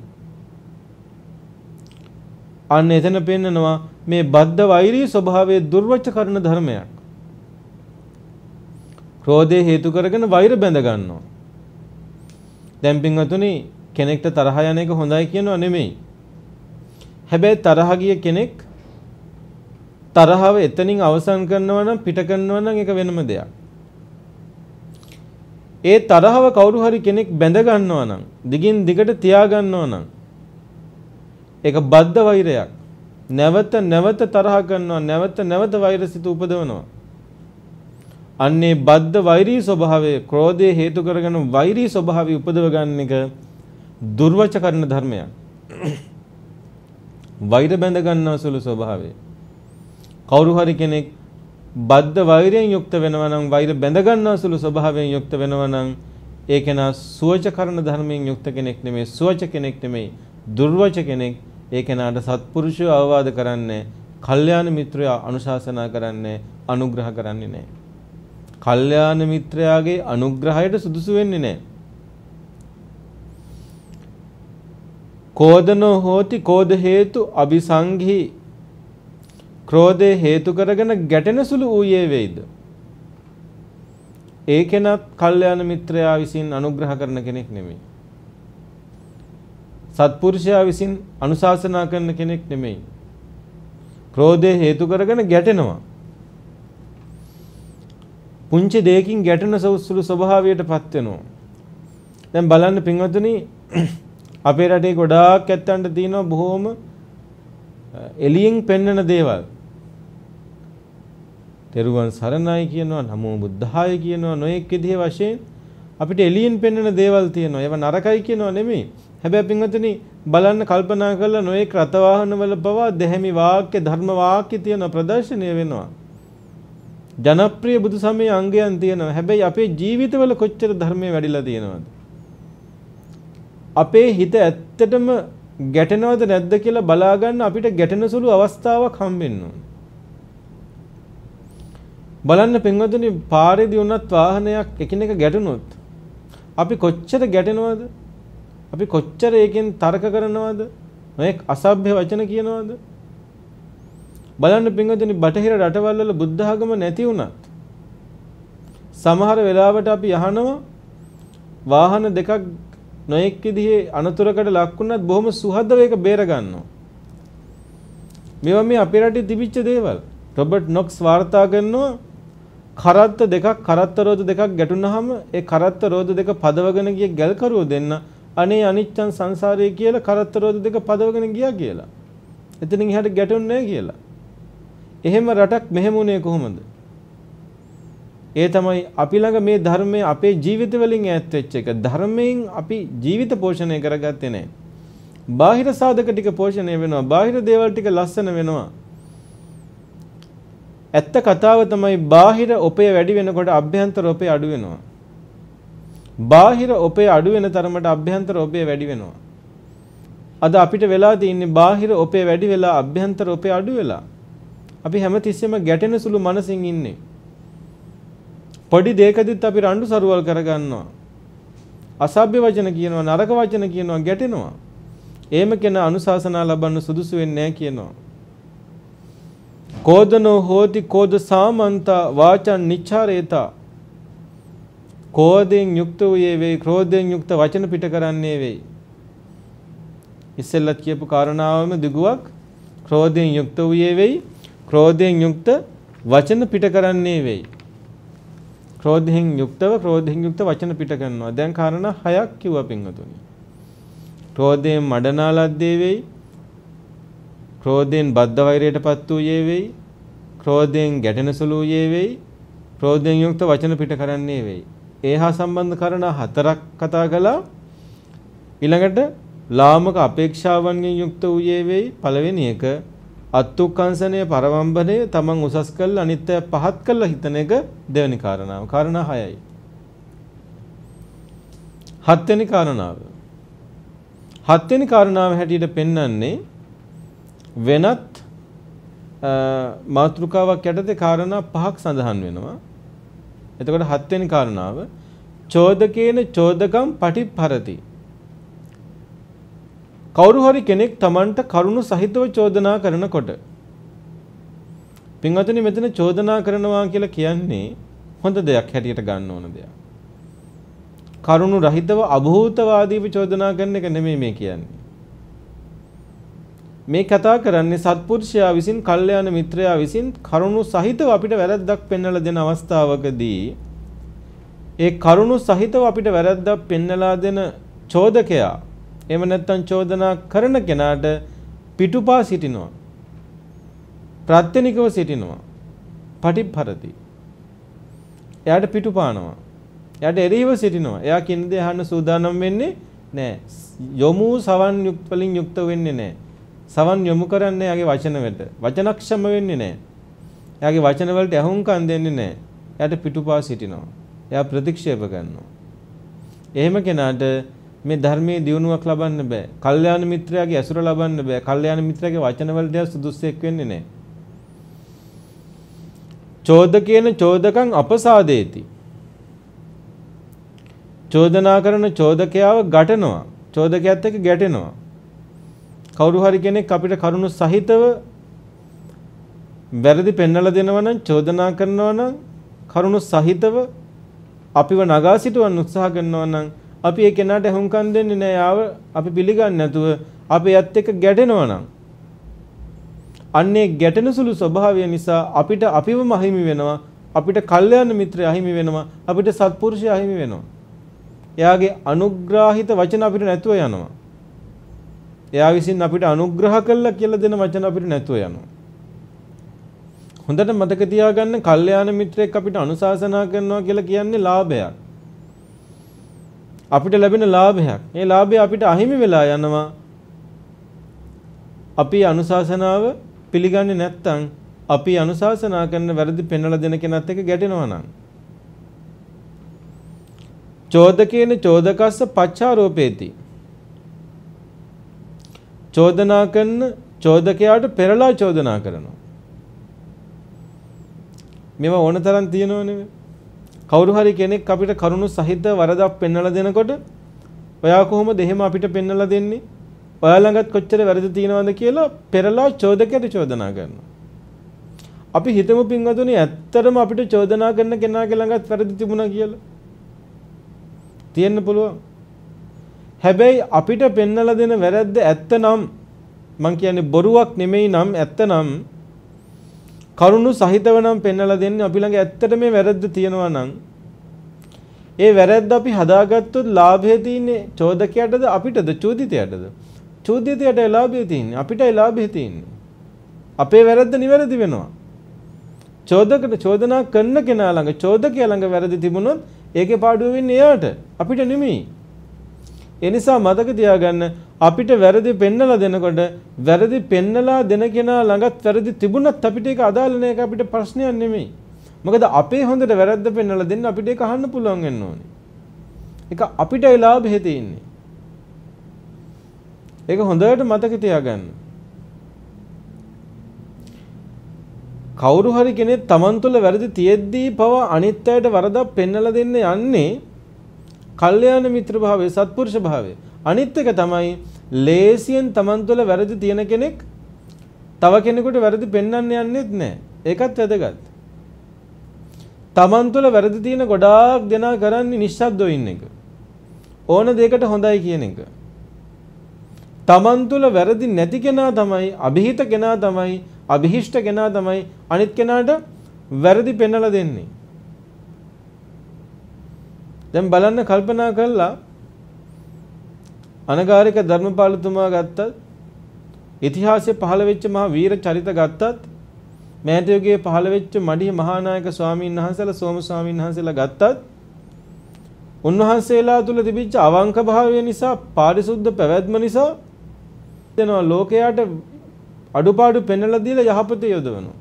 අන්න එතන පෙන්නනවා මේ බද්ධ වෛරී ස්වභාවයේ දුර්වච කරන ධර්මයක්. ක්‍රෝධය හේතු කරගෙන වෛර බැඳ ගන්නවා. දැන් පින්වතුනි කෙනෙක්ට තරහ යන එක හොඳයි කියනවා නෙමෙයි. හැබැයි තරහ ගිය කෙනෙක් තරහව එතනින් අවසන් කරනවා නම් පිට කරනවා නම් ඒක වෙනම දෙයක්. ඒ තරහව කවුරු හරි කෙනෙක් බැඳ ගන්නවා නම් දිගින් දිගට තියා ගන්නවා නම් ඒක බද්ධ වෛරයක්. නැවත නැවත තරහ කරනවා නැවත නැවත වෛරසිත උපදවනවා. අන්නේ බද්ධ වෛරී ස්වභාවය ක්‍රෝධය හේතු කරගෙන වෛරී ස්වභාවය උපදව ගන්න එක දුර්වච කරන ධර්මයක්. වෛර බැඳ ගන්නා සුළු ස්වභාවය. කවුරු හරි කෙනෙක් බද්ධ වෛරයෙන් යුක්ත වෙනවා නම් වෛර බැඳ ගන්නා සුළු ස්වභාවයෙන් යුක්ත වෙනවා නම් ඒ කෙනා සුවච කරන ධර්මයෙන් යුක්ත කෙනෙක් නෙමෙයි සුවච කෙනෙක් නෙමෙයි දුර්වච කෙනෙක් ඒ කෙනාට සත්පුරුෂය අවවාද කරන්නේ කල්යාණ මිත්‍රය අනුශාසනා කරන්නේ අනුග්‍රහ කරන්නේ නැහැ. කල්යාණ මිත්‍රයාගේ අනුග්‍රහයට සුදුසු වෙන්නේ නැහැ. කෝදනෝ හෝති කෝද හේතු අபிසංඝි ක්‍රෝධය හේතු කරගෙන ගැටෙන සුළු ඌයේ වේද ඒ කෙනත් කල්යාණ මිත්‍රයා විසින් අනුග්‍රහ කරන කෙනෙක් නෙමෙයි සත්පුරුෂයා විසින් අනුශාසනා කරන කෙනෙක් නෙමෙයි. ක්‍රෝධය හේතු කරගෙන ගැටෙනවා. පුංචි දෙයකින් ගැටෙන සුළු ස්වභාවයටපත් වෙනවා. දැන් බලන්න පින්වතුනි අපේ රටේ ගොඩාක් ඇත්තන්ට තියෙනවා බොහොම එළියෙන් පෙන්වන දේවල්. තෙරුවන් සරණයි කියනවා නමෝ බුද්ධාය කියනවා නොඑක් විදිහේ වශයෙන් අපිට එළියෙන් පෙන්වන දේවල් තියෙනවා. ඒවා නරකයි කියනවා නෙමෙයි. හැබැයි පින්වතුනි බලන්න කල්පනා කරලා නොයෙක් රතවාහන වල පවා දෙහැමි වාක්‍ය ධර්ම වාක්‍ය තියෙන ප්‍රදර්ශනය වෙනවා. ජනප්‍රිය බුදු සමයේ අංගයන් තියෙනවා. හැබැයි අපේ ජීවිතවල කොච්චර ධර්මයේ වැඩිලා තියෙනවද? අපේ හිත ඇත්තටම ගැටෙනවද නැද්ද කියලා බලා ගන්න අපිට ගැටෙන සුළු අවස්ථාවක් හම්බෙන්න බලන්න පින්වතුනි පාරේදී වුණත් වාහනයක් එකිනෙක ගැටුණොත් අපි කොච්චර ගැටෙනවද? අපි කොච්චර ඒකෙන් තර්ක කරනවද? මේක අසභ්‍ය වචන කියනවද? බලන්න පින්වතුනි බටහිර රටවල් වල බුද්ධ ආගම නැති වුණත් සමහර වෙලාවට අපි අහනවා වාහන දෙකක් නොඑක් විදිහේ අනතුරකට ලක් වුණත් බොහොම සුහදව ඒක බේර ගන්නවා. මේවා මේ අපේ රටේ තිබිච්ච දේවල්. රොබර්ට් නොක්ස් වාර්තා කරනවා කරත්ත දෙකක් කරත්ත රෝද දෙකක් ගැටුනහම ඒ කරත්ත රෝද දෙක පදවගෙන ගිය ගැල්කරුවෝ දෙන්න අනේ අනිච්චන් සංසාරය කියලා කරත්තරෝද දෙක පදවගෙන ගියා කියලා. එතනින් එහාට ගැටුන්නේ කියලා. එහෙම රටක් මෙහෙම උනේ කොහොමද? ඒ තමයි අපි ළඟ මේ ධර්මය අපේ ජීවිත වලින් ඈත් වෙච්ච එක. ධර්මයෙන් අපි ජීවිත පෝෂණය කරගත්තේ නැහැ. බාහිර සාධක ටික පෝෂණය වෙනවා. බාහිර දේවල් ටික ලස්සන වෙනවා. ඇත්ත කතාව තමයි බාහිර ඔපය වැඩි වෙනකොට අභ්‍යන්තර ඔපය අඩු වෙනවා. බාහිර ඔපේ අඩු වෙන තරමට අභ්‍යන්තර ඔපේ වැඩි වෙනවා. අද අපිට වෙලා තියෙන්නේ බාහිර ඔපේ වැඩි වෙලා අභ්‍යන්තර ඔපේ අඩු වෙලා. අපි හැමතිස්සෙම ගැටෙන සුළු මනසින් ඉන්නේ. පොඩි දෙයකදීත් අපි රණ්ඩු සරුවල් කරගන්නවා. අසභ්‍ය වචන කියනවා නරක වචන කියනවා ගැටෙනවා. එහෙම කෙන අනුශාසනා ලබන්න සුදුසු වෙන්නේ නැහැ කියනවා. කෝදනෝ හෝති කෝද සාමන්තා වාචන් නිච්ඡාරේතා කෝධයෙන් යුක්ත වූයේ වෙයි ක්‍රෝධයෙන් යුක්ත වචන පිට කරන්නේ වෙයි ඉස්සෙල්ලත් කියපු කාරණාවම දිගුවක් ක්‍රෝධයෙන් යුක්ත වූයේ වෙයි ක්‍රෝධයෙන් යුක්ත වචන පිට කරන්නේ වෙයි ක්‍රෝධයෙන් යුක්තව ක්‍රෝධයෙන් යුක්ත වචන පිට කරනවා දැන් කාරණා හයක් කිව්වා පින්වතුනි ක්‍රෝධයෙන් මඩනාලද්දේ වෙයි. ක්‍රෝධයෙන් බද්ධ වෛරයටපත් වූයේ වෙයි. ක්‍රෝධයෙන් ගැටෙන සුළු වූයේ වෙයි. ක්‍රෝධයෙන් යුක්ත වචන පිට කරන්නේ වෙයි. ඒ හා සම්බන්ධ කරන හතරක් කතා කළා. ඊළඟට ලාමක අපේක්ෂාවන්ගෙන් යුක්ත වූයේ වෙයි. පළවෙනි එක අත්ුක්කංශනය පරවම්බනය තමන් උසස් කළ අනිත්‍ය පහත් කළ හිතන එක දෙවැනි කාරණාව. කාරණා 6යි. හත්වෙනි කාරණාව. හත්වෙනි කාරණාව හැටියට පෙන්වන්නේ වෙනත් මාතෘකාවක් යටතේ කාරණා පහක් සඳහන් වෙනවා. එතකොට හත්වෙනි කාරණාව චෝදකේන චෝදකම් පටිපරති කවුරු හරි කෙනෙක් Tamanට කරුණු සහිතව චෝදනා කරනකොට පින්වතුනි මෙතන චෝදනා කරනවා කියලා කියන්නේ හොඳ දෙයක් හැටියට ගන්න ඕන දෙයක්. කරුණු රහිතව අභූතවාදීව චෝදනා කරන එක නෙමෙයි මේ කියන්නේ. මේ කතා කරන්නේ සත්පුරුෂයා විසින් කල්යාණ මිත්‍රයා විසින් කරුණු සහිතව අපිට වැරද්දක් පෙන්වලා දෙන අවස්ථාවකදී ඒ කරුණු සහිතව අපිට වැරද්දක් පෙන්වලා දෙන චෝදකයා එහෙම නැත්නම් චෝදනා කරන කෙනාට පිටුපා සිටිනවා. ප්‍රත්‍යනිකව සිටිනවා. පටිපරති. එයාට පිටුපානවා. එයාට එරෙහිව සිටිනවා. එයා කින් දේ අහන්න සූදානම් වෙන්නේ නැහැ. යොමු සවන් යුක්ත වලින් යුක්ත වෙන්නේ නැහැ. සවන් යොමු කරන්නේ එයාගේ වචන වලට. වචනක්ෂම වෙන්නේ නැහැ. එයාගේ වචන වලට ඇහුම්කන් දෙන්නේ නැහැ. එයාට පිටුපා සිටිනවා. එයා ප්‍රතික්ෂේප කරනවා. එහෙම කෙනාට මේ ධර්මයේ දියුණුවක් ලබන්න බෑ. කල්යාණ මිත්‍රයාගේ ඇසුර ලබන්න බෑ. කල්යාණ මිත්‍රයාගේ වචන වලට සුදුස්සෙක් වෙන්නේ නැහැ. චෝදකේන චෝදකං අපසාදේති. චෝදනා කරන චෝදකයාව ගැටෙනවා. චෝදකයාත් එක්ක ගැටෙනවා. කවුරු හරි කෙනෙක් අපිට කරුණු සහිතව වැරදි පෙන්වලා දෙනවා නම් චෝදනා කරනවා නම් කරුණු සහිතව අපිව නගා සිටවන්න උත්සාහ කරනවා නම් අපි ඒ කෙනාට හුම්කම් දෙන්නේ නැහැ. ආව අපි පිළිගන්නේ නැතුව අපි යත් එක්ක ගැටෙනවා නම් අන්නේ ගැටෙන සුළු ස්වභාවය නිසා අපිට අපිවම අහිමි වෙනවා. අපිට කල්යාණ මිත්‍රය අහිමි වෙනවා. අපිට සත්පුරුෂය අහිමි වෙනවා. එයාගේ අනුග්‍රාහිත වචන අපිට නැතුව යනවා. එයා විසින් අපිට අනුග්‍රහ කළා කියලා දෙන වචන අපිට නැතුව යනවා. හොඳට මතක තියාගන්න කල්යාණ මිත්‍රයෙක් අපිට අනුශාසනා කරනවා කියලා කියන්නේ ලාභයක්. අපිට ලැබෙන ලාභයක්. මේ ලාභය අපිට අහිමි වෙලා යනවා. අපි අනුශාසනාව පිළිගන්නේ නැත්නම් අපි අනුශාසනා කරන වැරදි පෙන්වලා දෙන කෙනත් එක්ක ගැටෙනවා නම් චෝදකේන චෝදකස්ස පච්චාරෝපේති චෝදනා කරන චෝදකයාට පෙරලා චෝදනා කරනවා මේවා ඕන තරම් තියෙනව නෙවෙයි කවුරු හරි කෙනෙක් අපිට කරුණු සහිත වරදක් පෙන්වලා දෙනකොට ඔයා කොහොමද එහෙම අපිට පෙන්වලා දෙන්නේ? ඔයා ළඟත් කොච්චර වැරදි තියෙනවද කියලා පෙරලා චෝදකයට චෝදනා කරනවා. අපි හිතමු පින්වතුනි ඇත්තටම අපිට චෝදනා කරන කෙනාගේ ළඟත් වැරදි තිබුණා කියලා. තියෙන්න පුළුවන්. හැබැයි අපිට පෙන්වලා දෙන වැරද්ද ඇත්තනම් මං කියන්නේ බොරුවක් නෙමෙයි නම් ඇත්තනම් කරුණු සහිතව නම් පෙන්වලා දෙන්නේ අපි ළඟ ඇත්තට මේ වැරද්ද තියෙනවා නම් ඒ වැරද්ද අපි හදාගත්තොත් ලාභය තියෙන්නේ චෝදකයටද අපිටද චෝදිතයටද? චෝදිතයට ලාභය තියෙන්නේ අපිටයි ලාභය තියෙන්නේ. අපේ වැරද්ද නිවැරදි වෙනවා. චෝදකට චෝදනා කරන කෙනා ළඟ චෝදකයා ළඟ වැරදි තිබුණොත් ඒකේ පාඩුව වෙන්නේ එයාට අපිට නෙමෙයි. ඒ නිසා මතක තියාගන්න අපිට වැරදි පෙන්නලා දෙනකොට වැරදි පෙන්නලා දෙන කෙනා ළඟත් වැරදි තිබුණත් අපිට ඒක අදාළ නැහැ ඒක අපිට ප්‍රශ්නයක් නෙමෙයි. මොකද අපේ හොඳට වැරද්ද පෙන්නලා දෙන්න අපිට ඒක අහන්න පුළුවන් වෙන්න ඕනේ. ඒක අපිටයි ලාභෙ තියෙන්නේ. ඒක හොඳට මතක තියාගන්න. කවුරු හරි කෙනෙක් Taman තුල වැරදි තියෙද්දී පව අනිත් අයට වරදක් පෙන්නලා දෙන්න යන්නේ කල්යාණ මිත්‍ර භාවය සත්පුරුෂ භාවය. අනිත් එක තමයි ලේසියෙන් Taman තුළ වැරදි තියෙන කෙනෙක් තව කෙනෙකුට වැරදි පෙන්වන්න යන්නෙත් නැහැ ඒකත් වැදගත්. Taman තුළ වැරදි තියෙන ගොඩාක් දෙනා කරන්නේ නිස්සද්දව ඉන්න එක. ඕන දෙයකට හොඳයි කියන එක. Taman තුළ වැරදි නැති කෙනා තමයි અભිහිත කෙනා තමයි અભිහිෂ්ට කෙනා තමයි අනිත් කෙනාට වැරදි පෙන්වලා දෙන්නේ. දැන් බලන්න කල්පනා කළා අනගාരിക ධර්මපාලතුමා ගත්තත් ඉතිහාසයේ පහළ වෙච්ච මහා වීර චරිත ගත්තත් මෑත යුගයේ පහළ වෙච්ච මඩිය මහානායක ස්වාමීන් වහන්සේලා සෝම ස්වාමීන් වහන්සේලා ගත්තත් උන්වහන්සේලා තුල තිබිච්ච අවංක භාවය නිසා පාරිශුද්ධ පැවැත්ම නිසා දෙනවා ලෝකයට අඩුපාඩු පෙන්වලා දීලා යහපත යොදවනවා.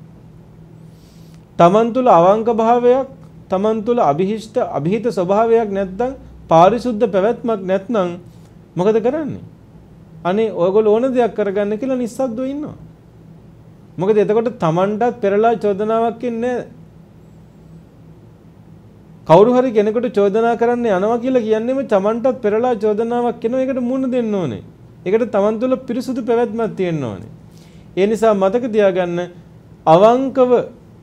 තමන් තුල අවංක භාවයක්, තමන් තුළ અભිහිෂ්ට અભිහිත ස්වභාවයක් නැත්නම් පාරිශුද්ධ පැවැත්මක් නැත්නම් මොකද කරන්නේ? අනේ ඔයගොල්ලෝ ඕන දෙයක් කරගන්න කියලා නිස්සද්දව ඉන්නවා. මොකද එතකොට තමන්ටත් පෙරලා චෝදනාවක් ඉන්නේ කවුරු හරි කෙනෙකුට චෝදනා කරන්න යනවා කියලා කියන්නේම තමන්ටත් පෙරලා චෝදනාවක් එනවා. ඒකට මුහුණ දෙන්න ඕනේ. ඒකට තමන් තුළ පිරිසුදු පැවැත්මක් තියෙන්න ඕනේ. ඒ නිසා මතක තියාගන්න අවංකව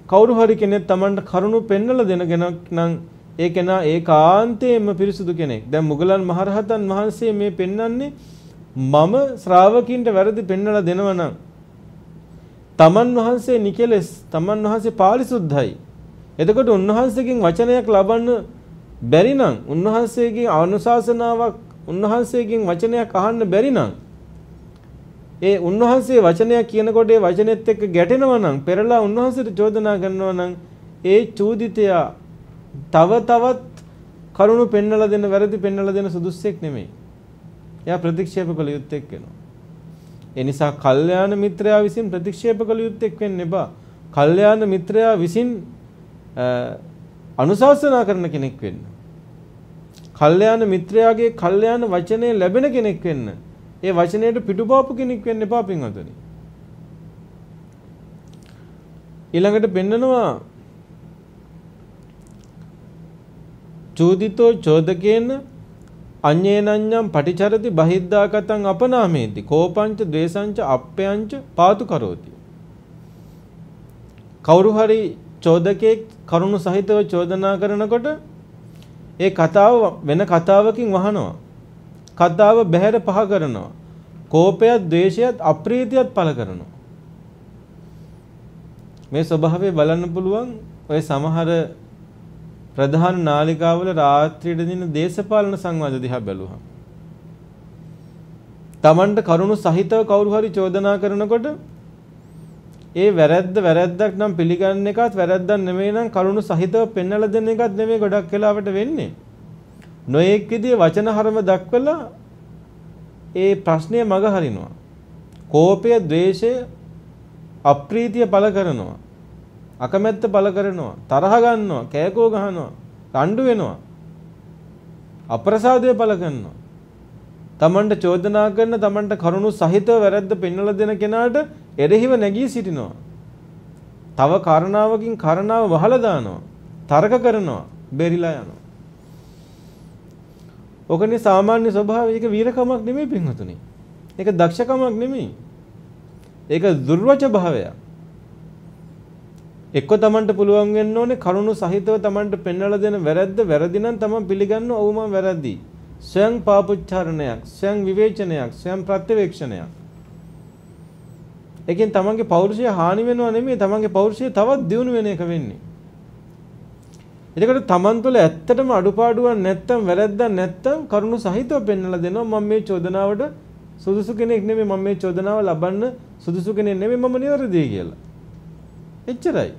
කවුරු හරි කෙනෙක් තමන්ට කරුණු පෙන්වලා දෙන කෙනෙක් නම් ඒ කෙනා ඒකාන්තයෙන්ම පිරිසුදු කෙනෙක්. දැන් මුගලන් මහරහතන් වහන්සේ මේ පෙන්වන්නේ මම ශ්‍රාවකින්ට වැරදි පෙන්වලා දෙනවා නම් තමන් වහන්සේ නිකලස් තමන් වහන්සේ පාරිසුද්ධයි එතකොට උන්වහන්සේගෙන් වචනයක් ලබන්න බැරි නම් උන්වහන්සේගෙන් අනුශාසනාවක් උන්වහන්සේගෙන් වචනයක් අහන්න බැරි නම් ඒ උන්වහන්සේ වචනයක් කියනකොට ඒ වචනෙත් එක්ක ගැටෙනවා නම් පෙරලා උන්වහන්සේට චෝදනා කරනවා නම් ඒ චූදිතයා තව තවත් කරුණු පෙන්වලා දෙන වැරදි පෙන්වලා දෙන සුදුස්සෙක් නෙමෙයි. එයා ප්‍රතික්ෂේප කළ යුත්තේක් වෙනවා. ඒ නිසා කල්යාණ මිත්‍රයා විසින් ප්‍රතික්ෂේප කළ යුත්තේක් වෙන්න එපා. කල්යාණ මිත්‍රයා විසින් අනුශාසනා කරන කෙනෙක් වෙන්න. කල්යාණ මිත්‍රයාගේ කල්යාණ වචනේ ලැබෙන කෙනෙක් වෙන්න. ඒ වචනයට පිටුපාපු කෙනෙක් වෙන්න එපා පින්වතුනි. ඊළඟට පෙන්නනවා චෝදිතෝ චෝදකේන අඤ්ඤේනඤ්ඤම් පටිචරති බහිද්ධාකතං අපනාමේති කෝපංච ද්වේසංච අප්පයංච පාතු කරෝති කවුරු හරි චෝදකෙක් කරුණු සහිතව චෝදනා කරනකොට ඒ කතාව වෙන කතාවකින් වහනවා. කතාව බැහැර පහ කරනවා. කෝපයත්, ද්වේෂයත්, අප්‍රීතියත් පළ කරනවා. මේ ස්වභාවය බලන්න පුළුවන් ඔය සමහර ප්‍රධාන නාලිකාවල රාත්‍රියට දින දේශපාලන සංවාද දිහා බැලුවහම. Tamanට කරුණු සහිතව කවුරු හරි චෝදනා කරනකොට ඒ වැරද්ද වැරද්දක් නම් පිළිගන්න එකත් වැරද්දක් නෙමෙයි නම් කරුණු සහිතව පෙන්වලා දෙන එකත් නෙමෙයි ගොඩක් වෙලාවට වෙන්නේ. නොඑක් විදිහේ වචන හරම දක්වලා ඒ ප්‍රශ්නය මග හරිනවා. කෝපය, ද්වේෂය, අප්‍රීතිය පළ කරනවා. අකමැත්ත පළ කරනවා. තරහ ගන්නවා, කෑකෝ ගහනවා, රණ්ඩු වෙනවා. අප්‍රසාදය පළ කරනවා. තමන්ට චෝදනා කරන තමන්ට කරුණු සහිතව වැරද්ද පෙන්වලා දෙන කෙනාට එරෙහිව නැගී සිටිනවා. තව කාරණාවකින් කාරණාව වහලා දානවා. තර්ක කරනවා. බෙරිලා යනවා. ඔකනේ සාමාන්‍ය ස්වභාවය. ඒක වීරකමක් නෙමෙයි පින්වතුනි. ඒක දක්ෂකමක් නෙමෙයි. ඒක දුර්වච භාවයක්. එක්ක තමන්ට පුළුවන් වෙන්න ඕනේ කරුණු සහිතව තමන්ට පෙන්වලා දෙන වැරද්ද වැරදි නම් තමන් පිළිගන්න ඔව් මම වැරදි. ස්වයං පාපුච්චාරණයක්, ස්වයං විවේචනයක්, ස්වයං ප්‍රත්‍යවේක්ෂණයක්. ඒකෙන් තමන්ගේ පෞරුෂය හානි වෙනව නෙමෙයි තමන්ගේ පෞරුෂය තවත් දියුණු වෙන එක වෙන්නේ. එතකොට තමන් තුළ ඇත්තටම අඩුපාඩුවක් නැත්තම් වැරද්දක් නැත්තම් කරුණු සහිතව පෙන්වලා දෙනවා මම මේ චෝදනාවට සුදුසු කෙනෙක් නෙමෙයි මම මේ චෝදනාව ලබන්න සුදුසු කෙනෙක් නෙමෙයි මම නිවැරදියි කියලා. එච්චරයි.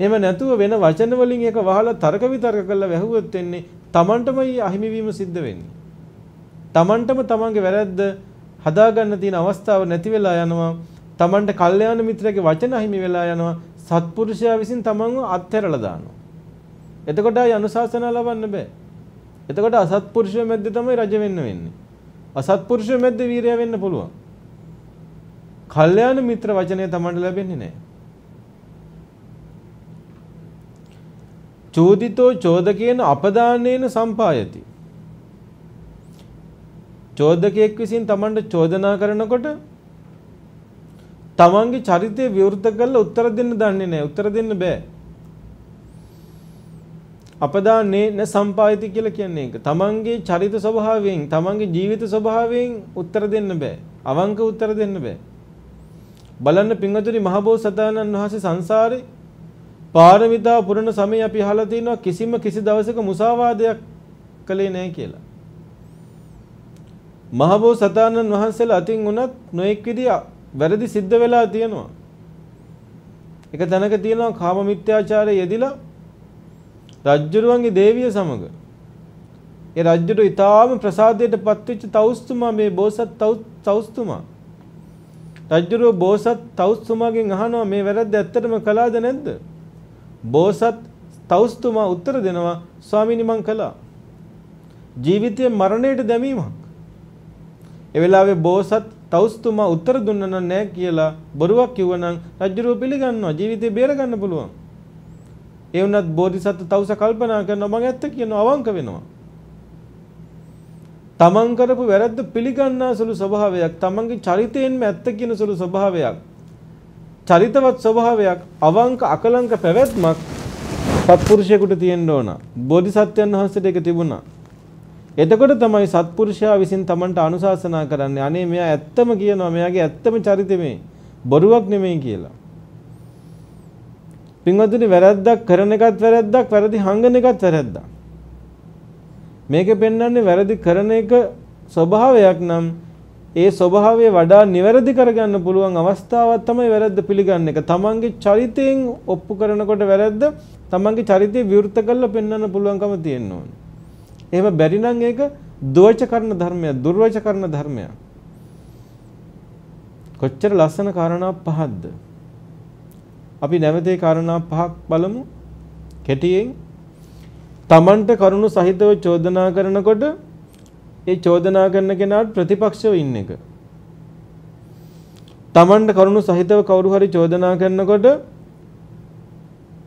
එහෙම නැතුව වෙන වචන වලින් එක වහලා තර්ක විතර්ක කරලා වැහුවොත් වෙන්නේ තමන්ටමයි අහිමි වීම සිද්ධ වෙන්නේ. තමන්ටම තමන්ගේ වැරද්ද හදාගන්න තියෙන අවස්ථාව නැති වෙලා යනවා. තමන්ට කල්යාණ මිත්‍රයාගේ වචන අහිමි වෙලා යනවා. සත්පුරුෂයා විසින් තමන්ව අත්හැරලා දානවා. එතකොට ආය අනුශාසනා ලබන්න බෑ. එතකොට අසත්පුරුෂය මැද්ද තමයි රජ වෙන්න වෙන්නේ. අසත්පුරුෂය මැද්ද වීරය වෙන්න පුළුවන්. කල්යාණ මිත්‍ර වචනය තමන්ට ලැබෙන්නේ නැහැ. චෝදිතෝ චෝදකේන අපදානේන සම්පායති. චෝදකයෙක් විසින් තමන්ට චෝදනා කරනකොට තමන්ගේ චරිතය විවෘත කරලා උත්තර දෙන්න දන්නේ නැහැ. උත්තර දෙන්න බෑ. අපදානේ න සම්පායති කියලා කියන්නේ ඒක. තමන්ගේ චරිත ස්වභාවයෙන්, තමන්ගේ ජීවිත ස්වභාවයෙන් උත්තර දෙන්න බෑ. අවංක උත්තර දෙන්න බෑ. බලන්න පින්වතුනි මහබෝසතාණන් වහන්සේ සංසාරේ පාරමිතා පුරන සමය අපි අහලා තිනවා කිසිම කිසි දවසක මුසාවාදයක් කළේ නැහැ කියලා. මහබෝ සතානන් වහන්සේලා අතින් උනත් නොඑක් විදිය වැරදි සිද්ධ වෙලා තියෙනවා. එක තැනක තියෙනවා කාම මිත්‍යාචාරය යෙදිලා රජ්ජුරුවන්ගේ දේවිය සමග. ඒ රජ්ජුරු ඊටාම ප්‍රසාදයට පත්වෙච්ච තවුස්තුමා මේ බෝසත් තවුස්තුමා. රජ්ජුරුව බෝසත් තවුස්තුමාගෙන් අහනවා මේ වැරද්ද ඇත්තටම කළාද නැද්ද? බෝසත් තවුස්තුමා උත්තර දෙනවා ස්වාමීනි මං කළා. ජීවිතයේ මරණයට දැමීමක්. ඒ වෙලාවේ බෝසත් තවුස්තුමා උත්තර දුන්නා නම් නෑ කියලා බොරුවක් කිව්වනම් රජුරුව පිළිගන්නවා ජීවිතේ බේර ගන්න පුළුවන්. ඒ වුණත් බෝධිසත්ව තවුස කල්පනා කරනවා මම ඇත්ත කියනවා අවංක වෙනවා. තමන් කරපු වැරද්ද පිළිගන්නා සුළු ස්වභාවයක් තමන්ගේ චරිතයෙන්ම ඇත්ත කියන සුළු ස්වභාවයක් චරිතවත් ස්වභාවයක් අවංක අකලංක පැවැත්මක් සත්පුරුෂයෙකුට තියෙන්න ඕන. බෝධිසත්වයන් වහන්සේට ඒක තිබුණා. එතකොට තමයි සත්පුරුෂයා විසින් Tamanට අනුශාසනා කරන්නේ අනේ මෙයා ඇත්තම කියනවා මෙයාගේ ඇත්තම චරිතෙ මේ බොරුවක් නෙමෙයි කියලා. පින්වත්නි වැරද්දක් කරන එකත් වැරද්දක් වැරදි හංගන එකත් වැරද්දක්. මේකේ පෙන්වන්නේ වැරදි කරන එක ස්වභාවයක් නම් ඒ ස්වභාවය වඩා නිවැරදි කරගන්න පුළුවන් අවස්ථාවක් තමයි වැරද්ද පිළිගන්න එක. තමන්ගේ චරිතයෙන් ඔප්පු කරනකොට වැරද්ද තමන්ගේ චරිතය විවෘත කරලා පෙන්වන්න පුළුවන්කම තියෙන්න ඕනේ. එහෙම බැරි නම් ඒක දුවච කරන ධර්මයක් දුර්වච කරන ධර්මයක්. කොච්චර ලස්සන කාරණා පහක්ද? අපි නැවතේ කාරණා පහක් බලමු. කෙටියෙන් තමන්ට කරුණු සහිතව චෝදනා කරනකොට ඒ චෝදනා කරන කෙනාට ප්‍රතිපක්ෂව ඉන්න එක. තමන්ට කරුණු සහිතව කවුරු හරි චෝදනා කරනකොට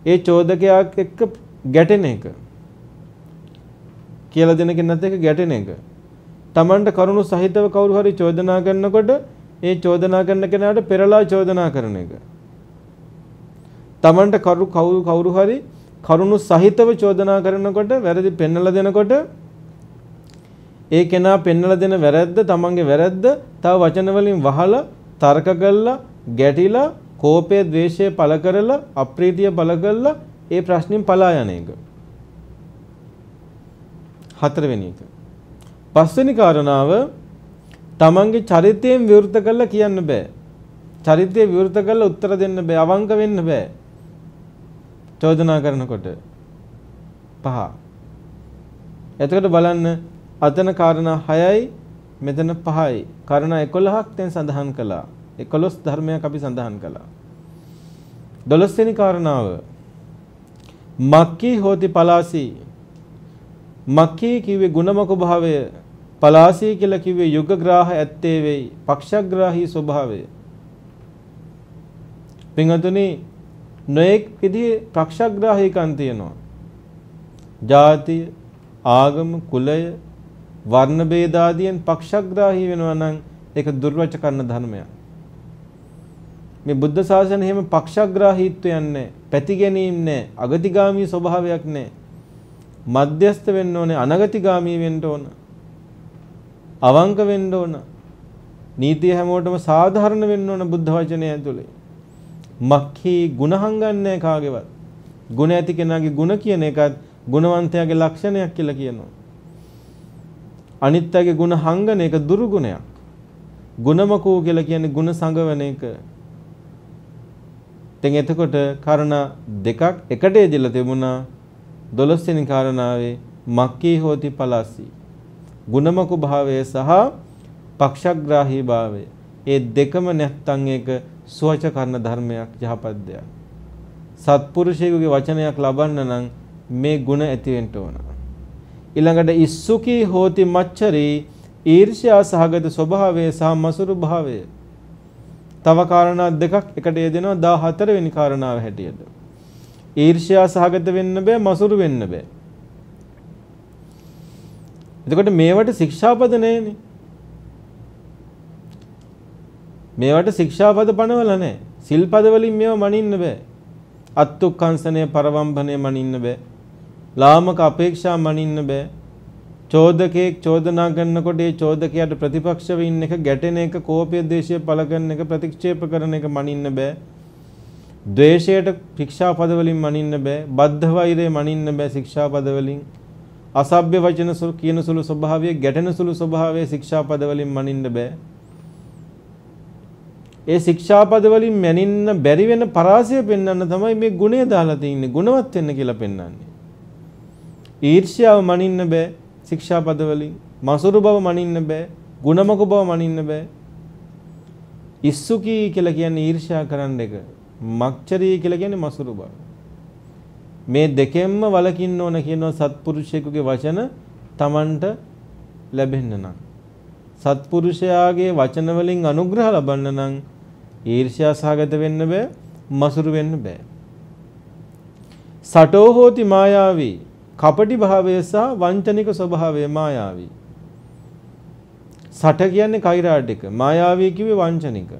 ඒ චෝදකයා එක්ක ගැටෙන එක. කියලා දෙන කෙනත් එක්ක ගැටෙන එක. Tamanට කරුණු සහිතව කවුරු හරි චෝදනා කරනකොට ඒ චෝදනා කරන කෙනාට පෙරලා චෝදනා කරන එක. Tamanට කරු කවුරු කවුරු හරි කරුණු සහිතව චෝදනා කරනකොට වැරදි පෙන්වලා දෙනකොට ඒ කෙනා පෙන්වලා දෙන වැරද්ද තමන්ගේ වැරද්ද තව වචන වලින් වහලා තර්ක කරලා ගැටිලා කෝපය ද්වේෂය පළ කරලා අප්‍රීතිය පළ කරලා ඒ ප්‍රශ්نين පලා යන එක. හතරවෙනි එක. පස්වෙනි කාරණාව තමන්ගේ චරිතයෙන් විවෘත කරලා කියන්න බෑ. චරිතය විවෘත කරලා උත්තර දෙන්න බෑ අවංක වෙන්න බෑ. චෝදනා කරනකොට පහ. එතකොට බලන්න අතන කාරණා 6යි මෙතන 5යි. කාරණා 11ක් දැන් සඳහන් කළා. 11 ධර්මයක් අපි සඳහන් කළා. 12 වෙනි කාරණාව මක්කී හෝති පලාසී මක්කී කිව්වේ ගුණමක භාවය පලාසී කියලා කිව්වේ යුගග්‍රාහ ඇත්තේ වෙයි පක්ෂග්‍රාහී ස්වභාවය පින්වතුනි නොඑක් විදිහේ පක්ෂග්‍රාහීකම් තියෙනවා ජාතිය ආගම කුලය වර්ණ ભેද ආදියෙන් පක්ෂග්‍රාහී වෙනවා නම් ඒක දුර්වච කරන ධර්මයක් මේ බුද්ධ ශාසනය එහෙම පක්ෂග්‍රාහීත්වයක් නැහැ පැති ගැනීම නැහැ අගතිගාමී ස්වභාවයක් නැහැ මධ්‍යස්ත වෙන්න ඕනේ අනගතිගාමී වෙන්න ඕන. අවංක වෙන්න ඕන. නීතිය හැමෝටම සාධාරණ වෙන්න ඕන බුද්ධ වචනය ඇතුලේ. මක්හි ಗುಣ හංගන්නේ කාගේවත්. ಗುಣ ඇති කෙනාගේ ಗುಣ කියන එකත් ගුණවන්තයාගේ ලක්ෂණයක් කියලා කියනවා. අනිත්‍යගේ ಗುಣ හංගන එක දුරුගුණයක්. ගුණමකෝ කියලා කියන්නේ ಗುಣ සංගවන එක. දැන් එතකොට කාරණා දෙකක් එකට එදලා තිබුණා 12 වෙනි කාරණාවේ මක්කී හෝති පලාසි. ගුණමකු භාවය සහ පක්ෂග්‍රාහී භාවය. ඒ දෙකම නැත්තං ඒක සුවච කරන ධර්මයක් යහපත් දෙයක් සත්පුරුෂයෙකුගේ වචනයක් ලබන්න නම් මේ ಗುಣ ඇති වෙන්න ඕන ඊළඟට ඉස්සුකී හෝති මච්චරී ඊර්ෂ්‍යා සහගත ස්වභාවය සහ මසුරු භාවය තව කාරණා දෙකක් එකට යෙදෙනවා 14 වෙනි කාරණාව හැටියට ඊර්ෂ්‍යා සහගත වෙන්න බෑ මසුරු වෙන්න බෑ. එතකොට මේවට ශික්ෂාපද නැහැනේ. මේවට ශික්ෂාපද පනවල නැහැ. සිල්පද වලින් මේව මනින්න බෑ. අත්තුක්ඛංශනය පරවම්භනය මනින්න බෑ. ලාමක අපේක්ෂා මනින්න බෑ. චෝදකයෙක් චෝදනා කරනකොට ඒ චෝදකයාට ප්‍රතිපක්ෂව ඉන්න එක ගැටෙන එක කෝපය දේශය පළ කරන එක ප්‍රතික්ෂේප කරන එක මනින්න බෑ. ද්වේෂයට ශික්ෂාපද වලින් මනින්න බෑ. බද්ධ වෛරය මනින්න බෑ ශික්ෂාපද වලින්. අසභ්‍ය වචන කියන සුළු ස්වභාවය, ගැටෙන සුළු ස්වභාවය ශික්ෂාපද වලින් මනින්න බෑ. ඒ ශික්ෂාපද වලින් මැනින්න බැරි වෙන පරාසය පෙන්වන්න තමයි මේ ගුණය දාලා තින්නේ. ගුණවත් වෙන්න කියලා පෙන්වන්නේ. ඊර්ෂ්‍යාව මනින්න බෑ ශික්ෂාපද වලින්. මසුරු බව මනින්න බෑ. ගුණමක බව මනින්න බෑ. ඉස්සුකී කියලා කියන්නේ ඊර්ෂ්‍යා කරන්න එක. මක්චරී කියලා කියන්නේ මසුරු බව. මේ දෙකෙන්ම වලකින්න ඕන කියනවා සත්පුරුෂයෙකුගේ වචන Tamanට ලැබෙන්න නම්. සත්පුරුෂයාගේ වචන වලින් අනුග්‍රහ ලබන්න නම් ඊර්ෂ්‍යා සහගත වෙන්න බෑ, මසුරු වෙන්න බෑ. සටෝ හෝති මායාවී කපටි භාවය සහ වංචනික ස්වභාවය මායාවී. සට කියන්නේ කෛරාටික, මායාවී කිව්වේ වංචනික.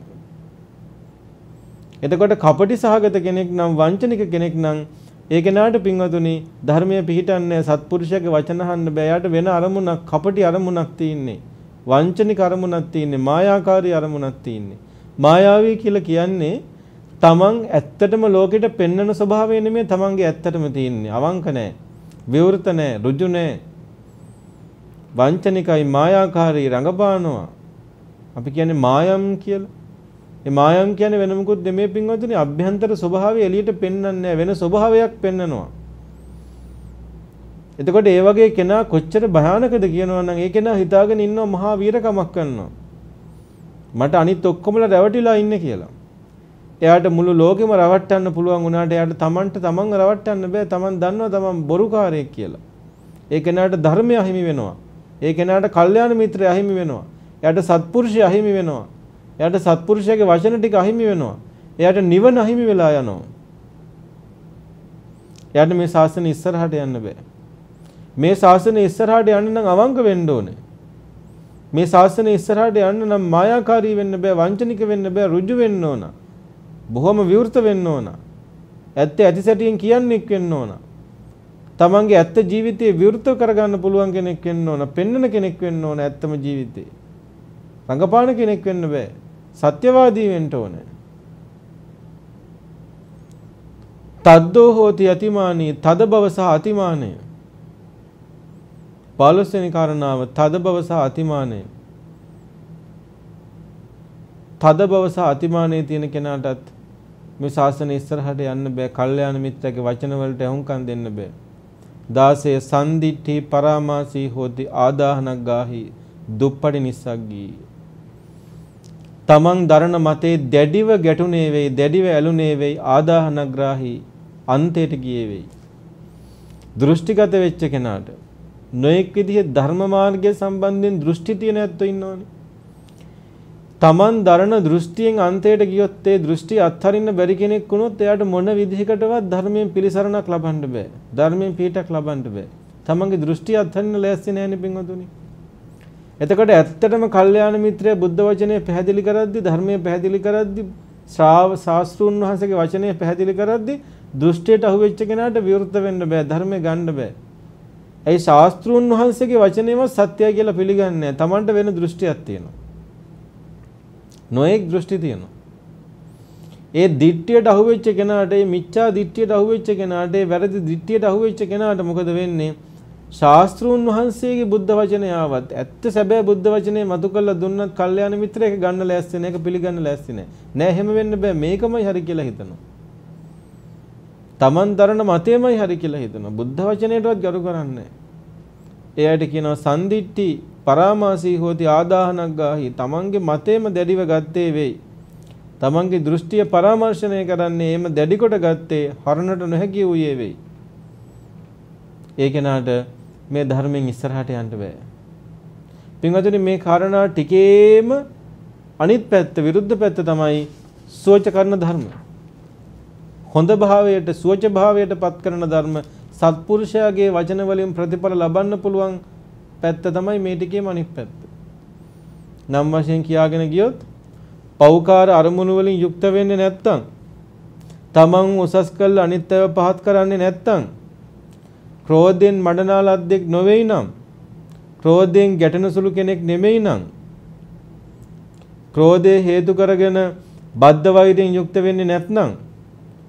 එතකොට කපටි සහගත කෙනෙක් නම් වංචනික කෙනෙක් නම් ඒ කෙනාට පින්වතුනි ධර්මයේ පිහිටන්නේ සත්පුරුෂයාගේ වචන අහන්න බෑ. යාට වෙන අරමුණක් කපටි අරමුණක් තියෙන්නේ. වංචනික අරමුණක් තියෙන්නේ. මායාකාරී අරමුණක් තියෙන්නේ. මායාවී කියලා කියන්නේ තමන් ඇත්තටම ලෝකෙට පෙන්වන ස්වභාවය නෙමෙයි තමන්ගේ ඇත්තටම තියෙන්නේ. අවංක නැහැ. විවෘත නැහැ. ඍජු නැහැ. වංචනිකයි මායාකාරී රඟපානවා. අපි කියන්නේ මායම් කියලා. ඒ මායම් කියන්නේ වෙන මොකුත් දෙමේ පින්වතුනි අභ්‍යන්තර ස්වභාවය එළියට පෙන්වන්නේ වෙන ස්වභාවයක් පෙන්වනවා. එතකොට ඒ වගේ කෙනා කොච්චර භයානකද කියනවා නම් ඒ කෙනා හිතාගෙන ඉන්නවා මහා වීරකමක් කරනවා. මට අනිත් ඔක්කොමලා රැවටිලා ඉන්නේ කියලා. එයාට මුළු ලෝකෙම රවට්ටන්න පුළුවන් වුණාට එයාට තමන්ට තමන්ව රවට්ටන්න බෑ. තමන් දන්නවා තමන් බොරුකාරයෙක් කියලා. ඒ කෙනාට ධර්මය අහිමි වෙනවා. ඒ කෙනාට කල්යාණ මිත්‍රය අහිමි වෙනවා. එයාට සත්පුරුෂය අහිමි වෙනවා. එයාට සත්පුරුෂයාගේ වචන ටික අහිමි වෙනවා. එයාට නිවන අහිමි වෙලා යනවා. එයාට මේ ශාසනය ඉස්සරහට යන්න බෑ. මේ ශාසනය ඉස්සරහට යන්න නම් අවංක වෙන්න ඕනේ. මේ ශාසනය ඉස්සරහට යන්න නම් මායාකාරී වෙන්න බෑ, වංචනික වෙන්න බෑ, ඍජු වෙන්න ඕන. බොහොම විවෘත වෙන්න ඕන. ඇත්ත ඇති සැටියෙන් කියන්නෙක් වෙන්න ඕන. තමන්ගේ ඇත්ත ජීවිතේ විවෘත කරගන්න පුළුවන් කෙනෙක් වෙන්න ඕන. පෙන්නන කෙනෙක් වෙන්න ඕන ඇත්තම ජීවිතේ. රඟපාන කෙනෙක් වෙන්න බෑ. සත්‍යවාදී වෙන්න ඕනේ. තද්දෝ හෝති අතිමානී තද බව සහ අතිමානය. 15 වෙනි කාරණාව තද බව සහ අතිමානය. තද බව සහ අතිමානය තියෙන කෙනාටත් මේ ශාසනය ඉස්සරහට යන්න බෑ. කල්යාණ මිත්‍රගේ වචන වලට අහුම්කම් දෙන්න බෑ. 16 සන්දිට්ඨි පරාමාසී හෝති ආදාහනක් ගාහි දුප්පටි නිස්සග්ගී තමන් දරන මතේ දැඩිව ගැටුනේ වෙයි දැඩිව ඇලුනේ වෙයි ආදාහනග්‍රාහි අන්තයට ගියේ වෙයි දෘෂ්ටිගත වෙච්ච කෙනාට නොඑක් විදිහේ ධර්ම මාර්ගය සම්බන්ධයෙන් දෘෂ්ටි තියෙන ඇත්තෝ ඉන්නවනේ. තමන් දරන දෘෂ්ටියෙන් අන්තයට ගියොත් ඒ දෘෂ්ටි අත්හරින්න බැරි කෙනෙක් වුණොත් එයාට මොන විදිහකටවත් ධර්මයෙන් පිළිසරණක් ලබන්න බෑ. ධර්මයෙන් පිටක් ලබන්න බෑ. තමන්ගේ දෘෂ්ටි අත්හරින්න ලෑස්ති නැහැනේ පින්වතුනි. එතකොට ඇත්තටම කල්යාණ මිත්‍රය බුද්ධ වචනය පැහැදිලි කරද්දි ධර්මය පැහැදිලි කරද්දි ශ්‍රාව ශාස්ත්‍රුන් වහන්සේගේ වචනය පැහැදිලි කරද්දි දෘෂ්ටියට අහුවෙච්ච කෙනාට විවෘත වෙන්න බෑ ධර්මය ගන්න බෑ. ඒ ශාස්ත්‍රුන් වහන්සේගේ වචනේම සත්‍යයි කියලා පිළිගන්නේ නැහැ. Tamanට වෙන දෘෂ්ටියක් තියෙනවා. නොඑක් දෘෂ්ටි තියෙනවා. ඒ දිට්ඨියට අහුවෙච්ච කෙනාට ඒ මිච්ඡා දිට්ඨියට අහුවෙච්ච කෙනාට ඒ වැරදි දිට්ඨියට අහුවෙච්ච කෙනාට මොකද වෙන්නේ? ශාස්ත්‍රූන් වහන්සේගේ බුද්ධ වචනය ආවත් ඇත්ත සැබෑ බුද්ධ වචනේ මතු කරලා දුන්නත් කල්යාණ මිත්‍රයෙක් ගන්න ලෑස්ති නැහැ ඒක පිළිගන්න ලෑස්ති නැහැ. නෑ එහෙම වෙන්න බෑ මේකමයි හරි කියලා හිතනවා. Taman දරන මතයමයි හරි කියලා හිතනවා. බුද්ධ වචනයටවත් ගරු කරන්නේ එයාට කියනවා සන්දිට්ටි පරාමාසී හෝති ආදාහනක් ගාහි තමන්ගේ මතේම දැඩිව ගත්තේ වෙයි. තමන්ගේ දෘෂ්ටිය පරාමර්ශනය කරන්නේ එහෙම දැඩි කොට ගත්තේ හරණට නොහැකි වූයේ වෙයි. ඒ කෙනාට මේ ධර්මයෙන් ඉස්සරහට යන්න බෑ. පින්වතුනි මේ කාරණා ටිකේම අනිත් පැත්ත විරුද්ධ පැත්ත තමයි සෝච කරන ධර්ම. හොඳ භාවයට සෝච භාවයට පත් කරන ධර්ම සත්පුරුෂයාගේ වචන වලින් ප්‍රතිඵල ලබන්න පුළුවන් පැත්ත තමයි මේ ටිකේම අනිත් පැත්ත. නම් වශයෙන් කියාගෙන ගියොත් පෞකාර අරමුණු වලින් යුක්ත වෙන්නේ නැත්තම් තමන් උසස් කළ අනිත්‍යව පහත් කරන්නේ නැත්තම් ක්‍රෝධයෙන් මඩනා ලද්දෙක් නොවේයි නම් ක්‍රෝධයෙන් ගැටෙන සුළු කෙනෙක් නෙමෙයි නම් ක්‍රෝධය හේතු කරගෙන බද්ධ වෛරයෙන් යුක්ත වෙන්නේ නැත්නම්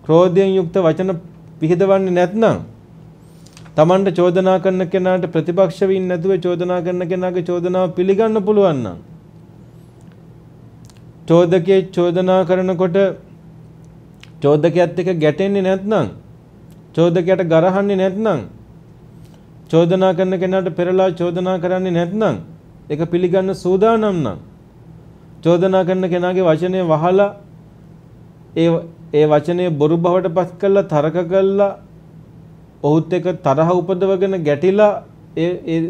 ක්‍රෝධයෙන් යුක්ත වචන පිහිදවන්නේ නැත්නම් Tamanට චෝදනා කරන කෙනාට ප්‍රතිපක්ෂ වෙන්නේ නැතුව චෝදනා කරන කෙනාගේ චෝදනාව පිළිගන්න පුළුවන් නම් චෝදකයේ චෝදනා කරනකොට චෝදකයාත් එක්ක ගැටෙන්නේ නැත්නම් චෝදකයාට ගරහන්නේ නැත්නම් චෝදනා කරන කෙනාට පෙරලා චෝදනා කරන්නේ නැත්නම් ඒක පිළිගන්න සූදානම් නම් චෝදනා කරන කෙනාගේ වචනය වහලා ඒ ඒ වචනය බොරු බවට පත් කරලා තරක කළා ඔහුත් එක්ක තරහ උපදවගෙන ගැටිලා ඒ ඒ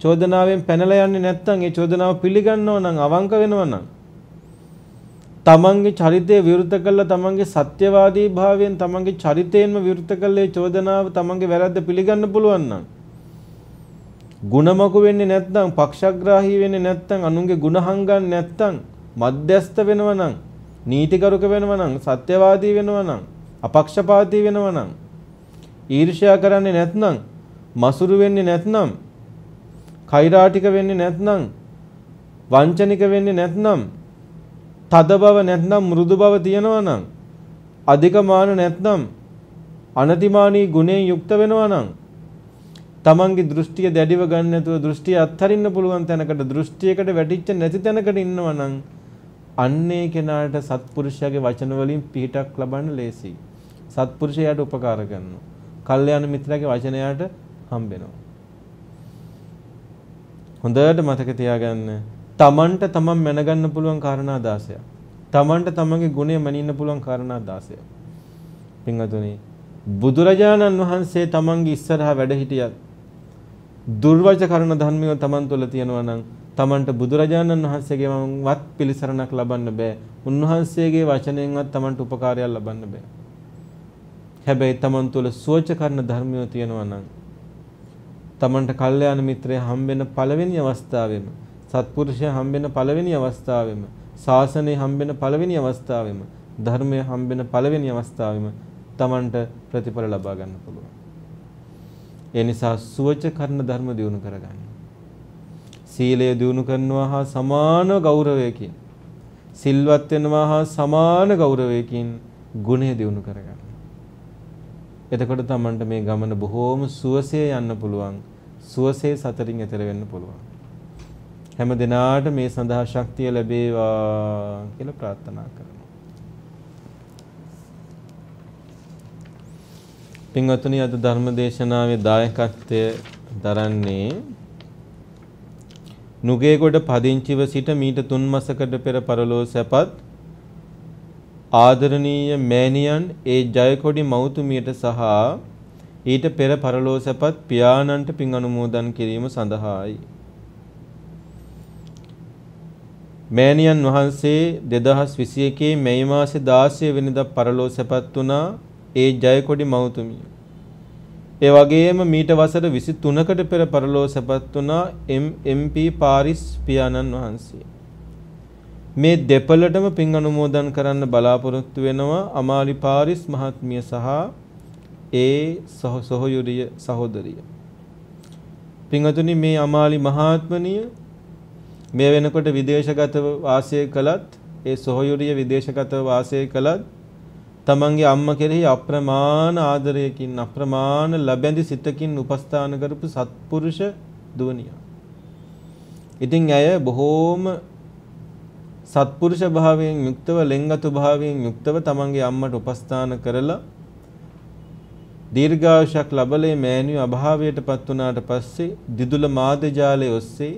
චෝදනාවෙන් පැනලා යන්නේ නැත්නම් ඒ චෝදනාව පිළිගන්නව නම් අවංක වෙනව නම්. තමන්ගේ චරිතය විරුද්ධ කළා තමන්ගේ සත්‍යවාදී භාවයෙන් තමන්ගේ චරිතයෙන්ම විරුද්ධ කළේ චෝදනාව තමන්ගේ වැරද්ද පිළිගන්න පුළුවන් නම්. ಗುಣමකු වෙන්නේ නැත්නම් පක්ෂග්‍රාහී වෙන්නේ නැත්නම් අනුන්ගේ ಗುಣ හංගන්නේ නැත්නම් මධ්‍යස්ත වෙනව නම්. නීතිකරුක වෙනවා නම් සත්‍යවාදී වෙනවා නම් අපක්ෂපාතී වෙනවා නම් ඊර්ෂ්‍යා කරන්නේ නැත්නම් මසුරු වෙන්නේ නැත්නම් කෛරාටික වෙන්නේ නැත්නම් වංචනික වෙන්නේ නැත්නම් තද බව නැත්නම් මෘදු බව තියෙනවා නම් අධිකමාන නැත්නම් අනතිමානී ගුණයෙන් යුක්ත වෙනවා නම් තමන්ගේ දෘෂ්ටිය දැඩිව ගන්න නැතුව දෘෂ්ටිය අත්හරින්න පුළුවන් තැනකට දෘෂ්ටියකට වැටිච්ච නැති තැනකට ඉන්නවා නම් අන්නේ කෙනාට සත්පුරුෂයාගේ වචන වලින් පිහිටක් ලබන්න ලේසියි. සත්පුරුෂයාට උපකාර කරනවා. කල්යාණ මිත්‍රයාගේ වචනයට හම්බෙනවා. හොඳට මතක තියාගන්න. තමන්ට තමන් මැනගන්න පුළුවන් කාරණා 16ක්. තමන්ට තමන්ගේ ගුණය මනින්න පුළුවන් කාරණා 16ක්. පින්වතුනි බුදුරජාණන් වහන්සේ තමන්ගේ ඉස්සරහා වැඩ හිටියත් දුර්වච කරන ධර්මිය තමන් තුළ තියෙනවා නම් තමන්ට බුදුරජාණන් වහන්සේගේ වත් පිළිසරණක් ලබන්න බෑ. උන්වහන්සේගේ වචනයෙන්වත් තමන්ට උපකාරයක් ලබන්න බෑ. හැබැයි තමන් තුළ සුවච කරන ධර්මිය තියෙනවා නම් තමන්ට කල්යාණ මිත්‍රය හම්බෙන පළවෙනි අවස්ථාවෙම සත්පුරුෂය හම්බෙන පළවෙනි අවස්ථාවෙම ශාසනය හම්බෙන පළවෙනි අවස්ථාවෙම ධර්මය හම්බෙන පළවෙනි අවස්ථාවෙම තමන්ට ප්‍රතිඵල ලබා ගන්න පුළුවන්. ඒ නිසා සුවච කරන ධර්ම දියුණු කරගන්න. සීලය දියුණු කරනවා හා සමාන ගෞරවයකින් සිල්වත් වෙනවා හා සමාන ගෞරවයකින් ගුණය දියුණු කරගන්න. එතකොට තමන්ට මේ ගමන බොහෝම සුවසේ යන්න පුළුවන්. සුවසේ සතරින් එතර වෙන්න පුළුවන්. හැම දිනාට මේ සඳහා ශක්තිය ලැබේවා කියලා ප්‍රාර්ථනා කරනවා. පින්වත්නි අද ධර්ම දේශනාවේ දායකත්වය දරන්නේ නුගේගොඩ පදිංචිව සිට මීට තුන් මසකට පෙර පරලෝ සැපත් ආදරණීය මෑණියන් ඒ ජයකොඩි මෞතුමියට සහ ඊට පෙර පරලෝ සැපත් පියාණන්ට පින් අනුමෝදන් කිරීම සඳහායි. මෑණියන් වහන්සේ 2021 මැයි මාසේ 16 වෙනිදා පරලෝ සැපත් වුණා ඒ ජයකොඩි මෞතුමිය. ඒ වගේම මීට වසර 23කට පෙර පරලෝ සැපත් වුණා MP පාරිස් පියාණන් වහන්සේ. මේ දෙපළටම පින් අනුමෝදන් කරන්න බලාපොරොත්තු වෙනවා අමාලි පාරිස් මහත්මිය සහ ඒ සොහොයුරිය සහෝදරිය. පින්වතුනි මේ අමාලි මහත්මනිය මේ වෙනකොට විදේශගතව වාසය කළත් ඒ සොහොයුරිය විදේශගතව වාසය කළත් තමන්ගේ අම්මා කෙරෙහි අප්‍රමාණ ආදරයකින් අප්‍රමාණ ලැබැඳි සිතකින් උපස්ථාන කරපු සත්පුරුෂ දුවනියක්. ඉතින් ඇය බොහෝම සත්පුරුෂ භාවයෙන් යුක්තව ලෙන්ගතු භාවයෙන් යුක්තව තමන්ගේ අම්මට උපස්ථාන කරලා දීර්ඝායුෂක් ලබලේ මෑණියෝ අභාවයට පත් වුණාට පස්සේ දිදුල මාධ්‍ය ඔස්සේ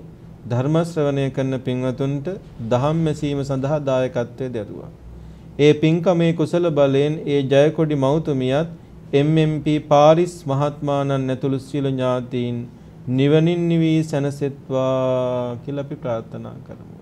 ධර්ම ශ්‍රවණය කරන පින්වතුන්ට දහම් මැසීම සඳහා දායකත්වයේ දරුවා. ඒ පින්කමේ කුසල බලයෙන් ඒ ජයකොඩි මෞතුමියත් MMP පාරිස් මහත්මාණන් ඇතුළු සියලු ඥාතීන් නිවනින් නිවි සැනසෙත්වා කියලා අපි ප්‍රාර්ථනා කරමු.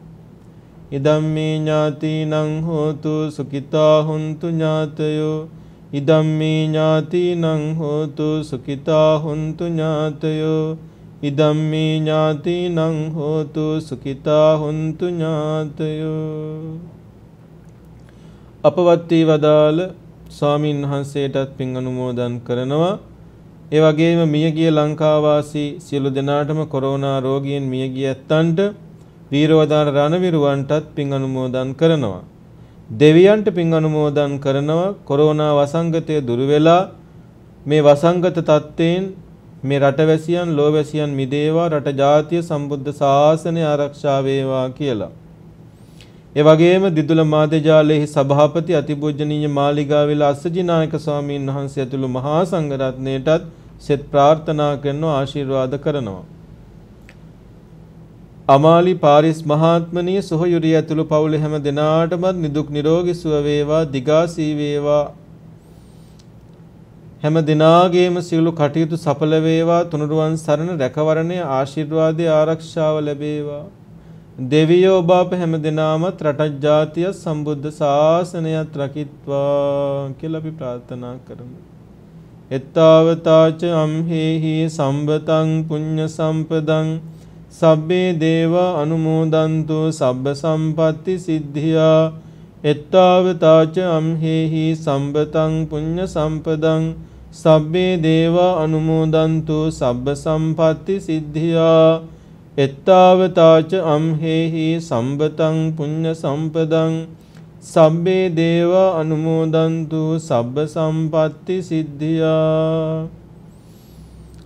ඉදම්මේ ඥාතිනං හෝතු සුඛිතා හුන්තු ඥාතයෝ. ඉදම්මේ ඥාතිනං හෝතු සුඛිතා හුන්තු ඥාතයෝ. ඉදම්මේ ඥාතිනං හෝතු සුඛිතා හුන්තු ඥාතයෝ. අපවත් වී වදාළ ස්වාමින් වහන්සේටත් පින් අනුමෝදන් කරනවා. ඒ වගේම මියගිය ලංකාවාසී සියලු දෙනාටම කොරෝනා රෝගීන් මියගිය ඇත්තන්ට වීරවදාන රණවිරුවන්ටත් පින් අනුමෝදන් කරනවා. දෙවියන්ට පින් අනුමෝදන් කරනවා කොරෝනා වසංගතය දුරු වෙලා මේ වසංගත තත්ත්වයෙන් මේ රටවැසියන් ලෝවැසියන් මිදේවා රට ජාතිය සම්බුද්ධ ශාසනය ආරක්ෂා වේවා කියලා. ඒ වගේම දිදුල මාධ්‍යජාලයේ සභාපති අතිපූජනීය මාලිගාවිල අස්සජිනායක ස්වාමීන් වහන්සේ ඇතුළු මහා සංඝරත්නයටත් සෙත් ප්‍රාර්ථනා කරනවා ආශිර්වාද කරනවා. අමාලි පාරිස් මහාත්මනී සොහයුරිය ඇතුළු පවුලේ හැම දෙනාටමත් නිදුක් නිරෝගී සුව වේවා දිගාසී වේවා. හැම දිනාගේම සියලු කටයුතු සඵල වේවා. තුනුරුවන් සරණ රැකවරණය ආශිර්වාදයේ ආරක්ෂාව ලැබේවා. දෙවියෝ ඔබ අප හැම දිනාමත් රටක් ජාතිය සම්බුද්ධ ශාසනයත් රකිත්වා කියලා අපි ප්‍රාර්ථනා කරමු. එත්තාවතාච අම්හෙහි සම්බතං පුඤ්ඤ සම්පදං සබ්බේ දේවා අනුමෝදන්තු සබ්බ සම්පatti සිද්ධියා එත්තාවතාච අම්හෙහි සම්බතං පුඤ්ඤ සම්පදං සබ්බේ දේවා අනුමෝදන්තු සබ්බ සම්පatti සිද්ධියා එත්තාවතාච අම්හෙහි සම්බතං පුඤ්ඤ සම්පදං සබ්බේ දේවා අනුමෝදන්තු සබ්බ සම්පatti සිද්ධියා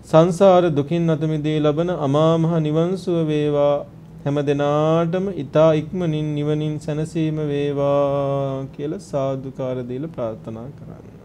සංසාර දුකින් අත මිදී ලබන අමා මහ නිවන් සුව වේවා හැම දිනාටම ඊතා ඉක්මනින් නිවනින් සැනසීම වේවා කියලා සාදුකාර දීලා ප්‍රාර්ථනා කරන්න.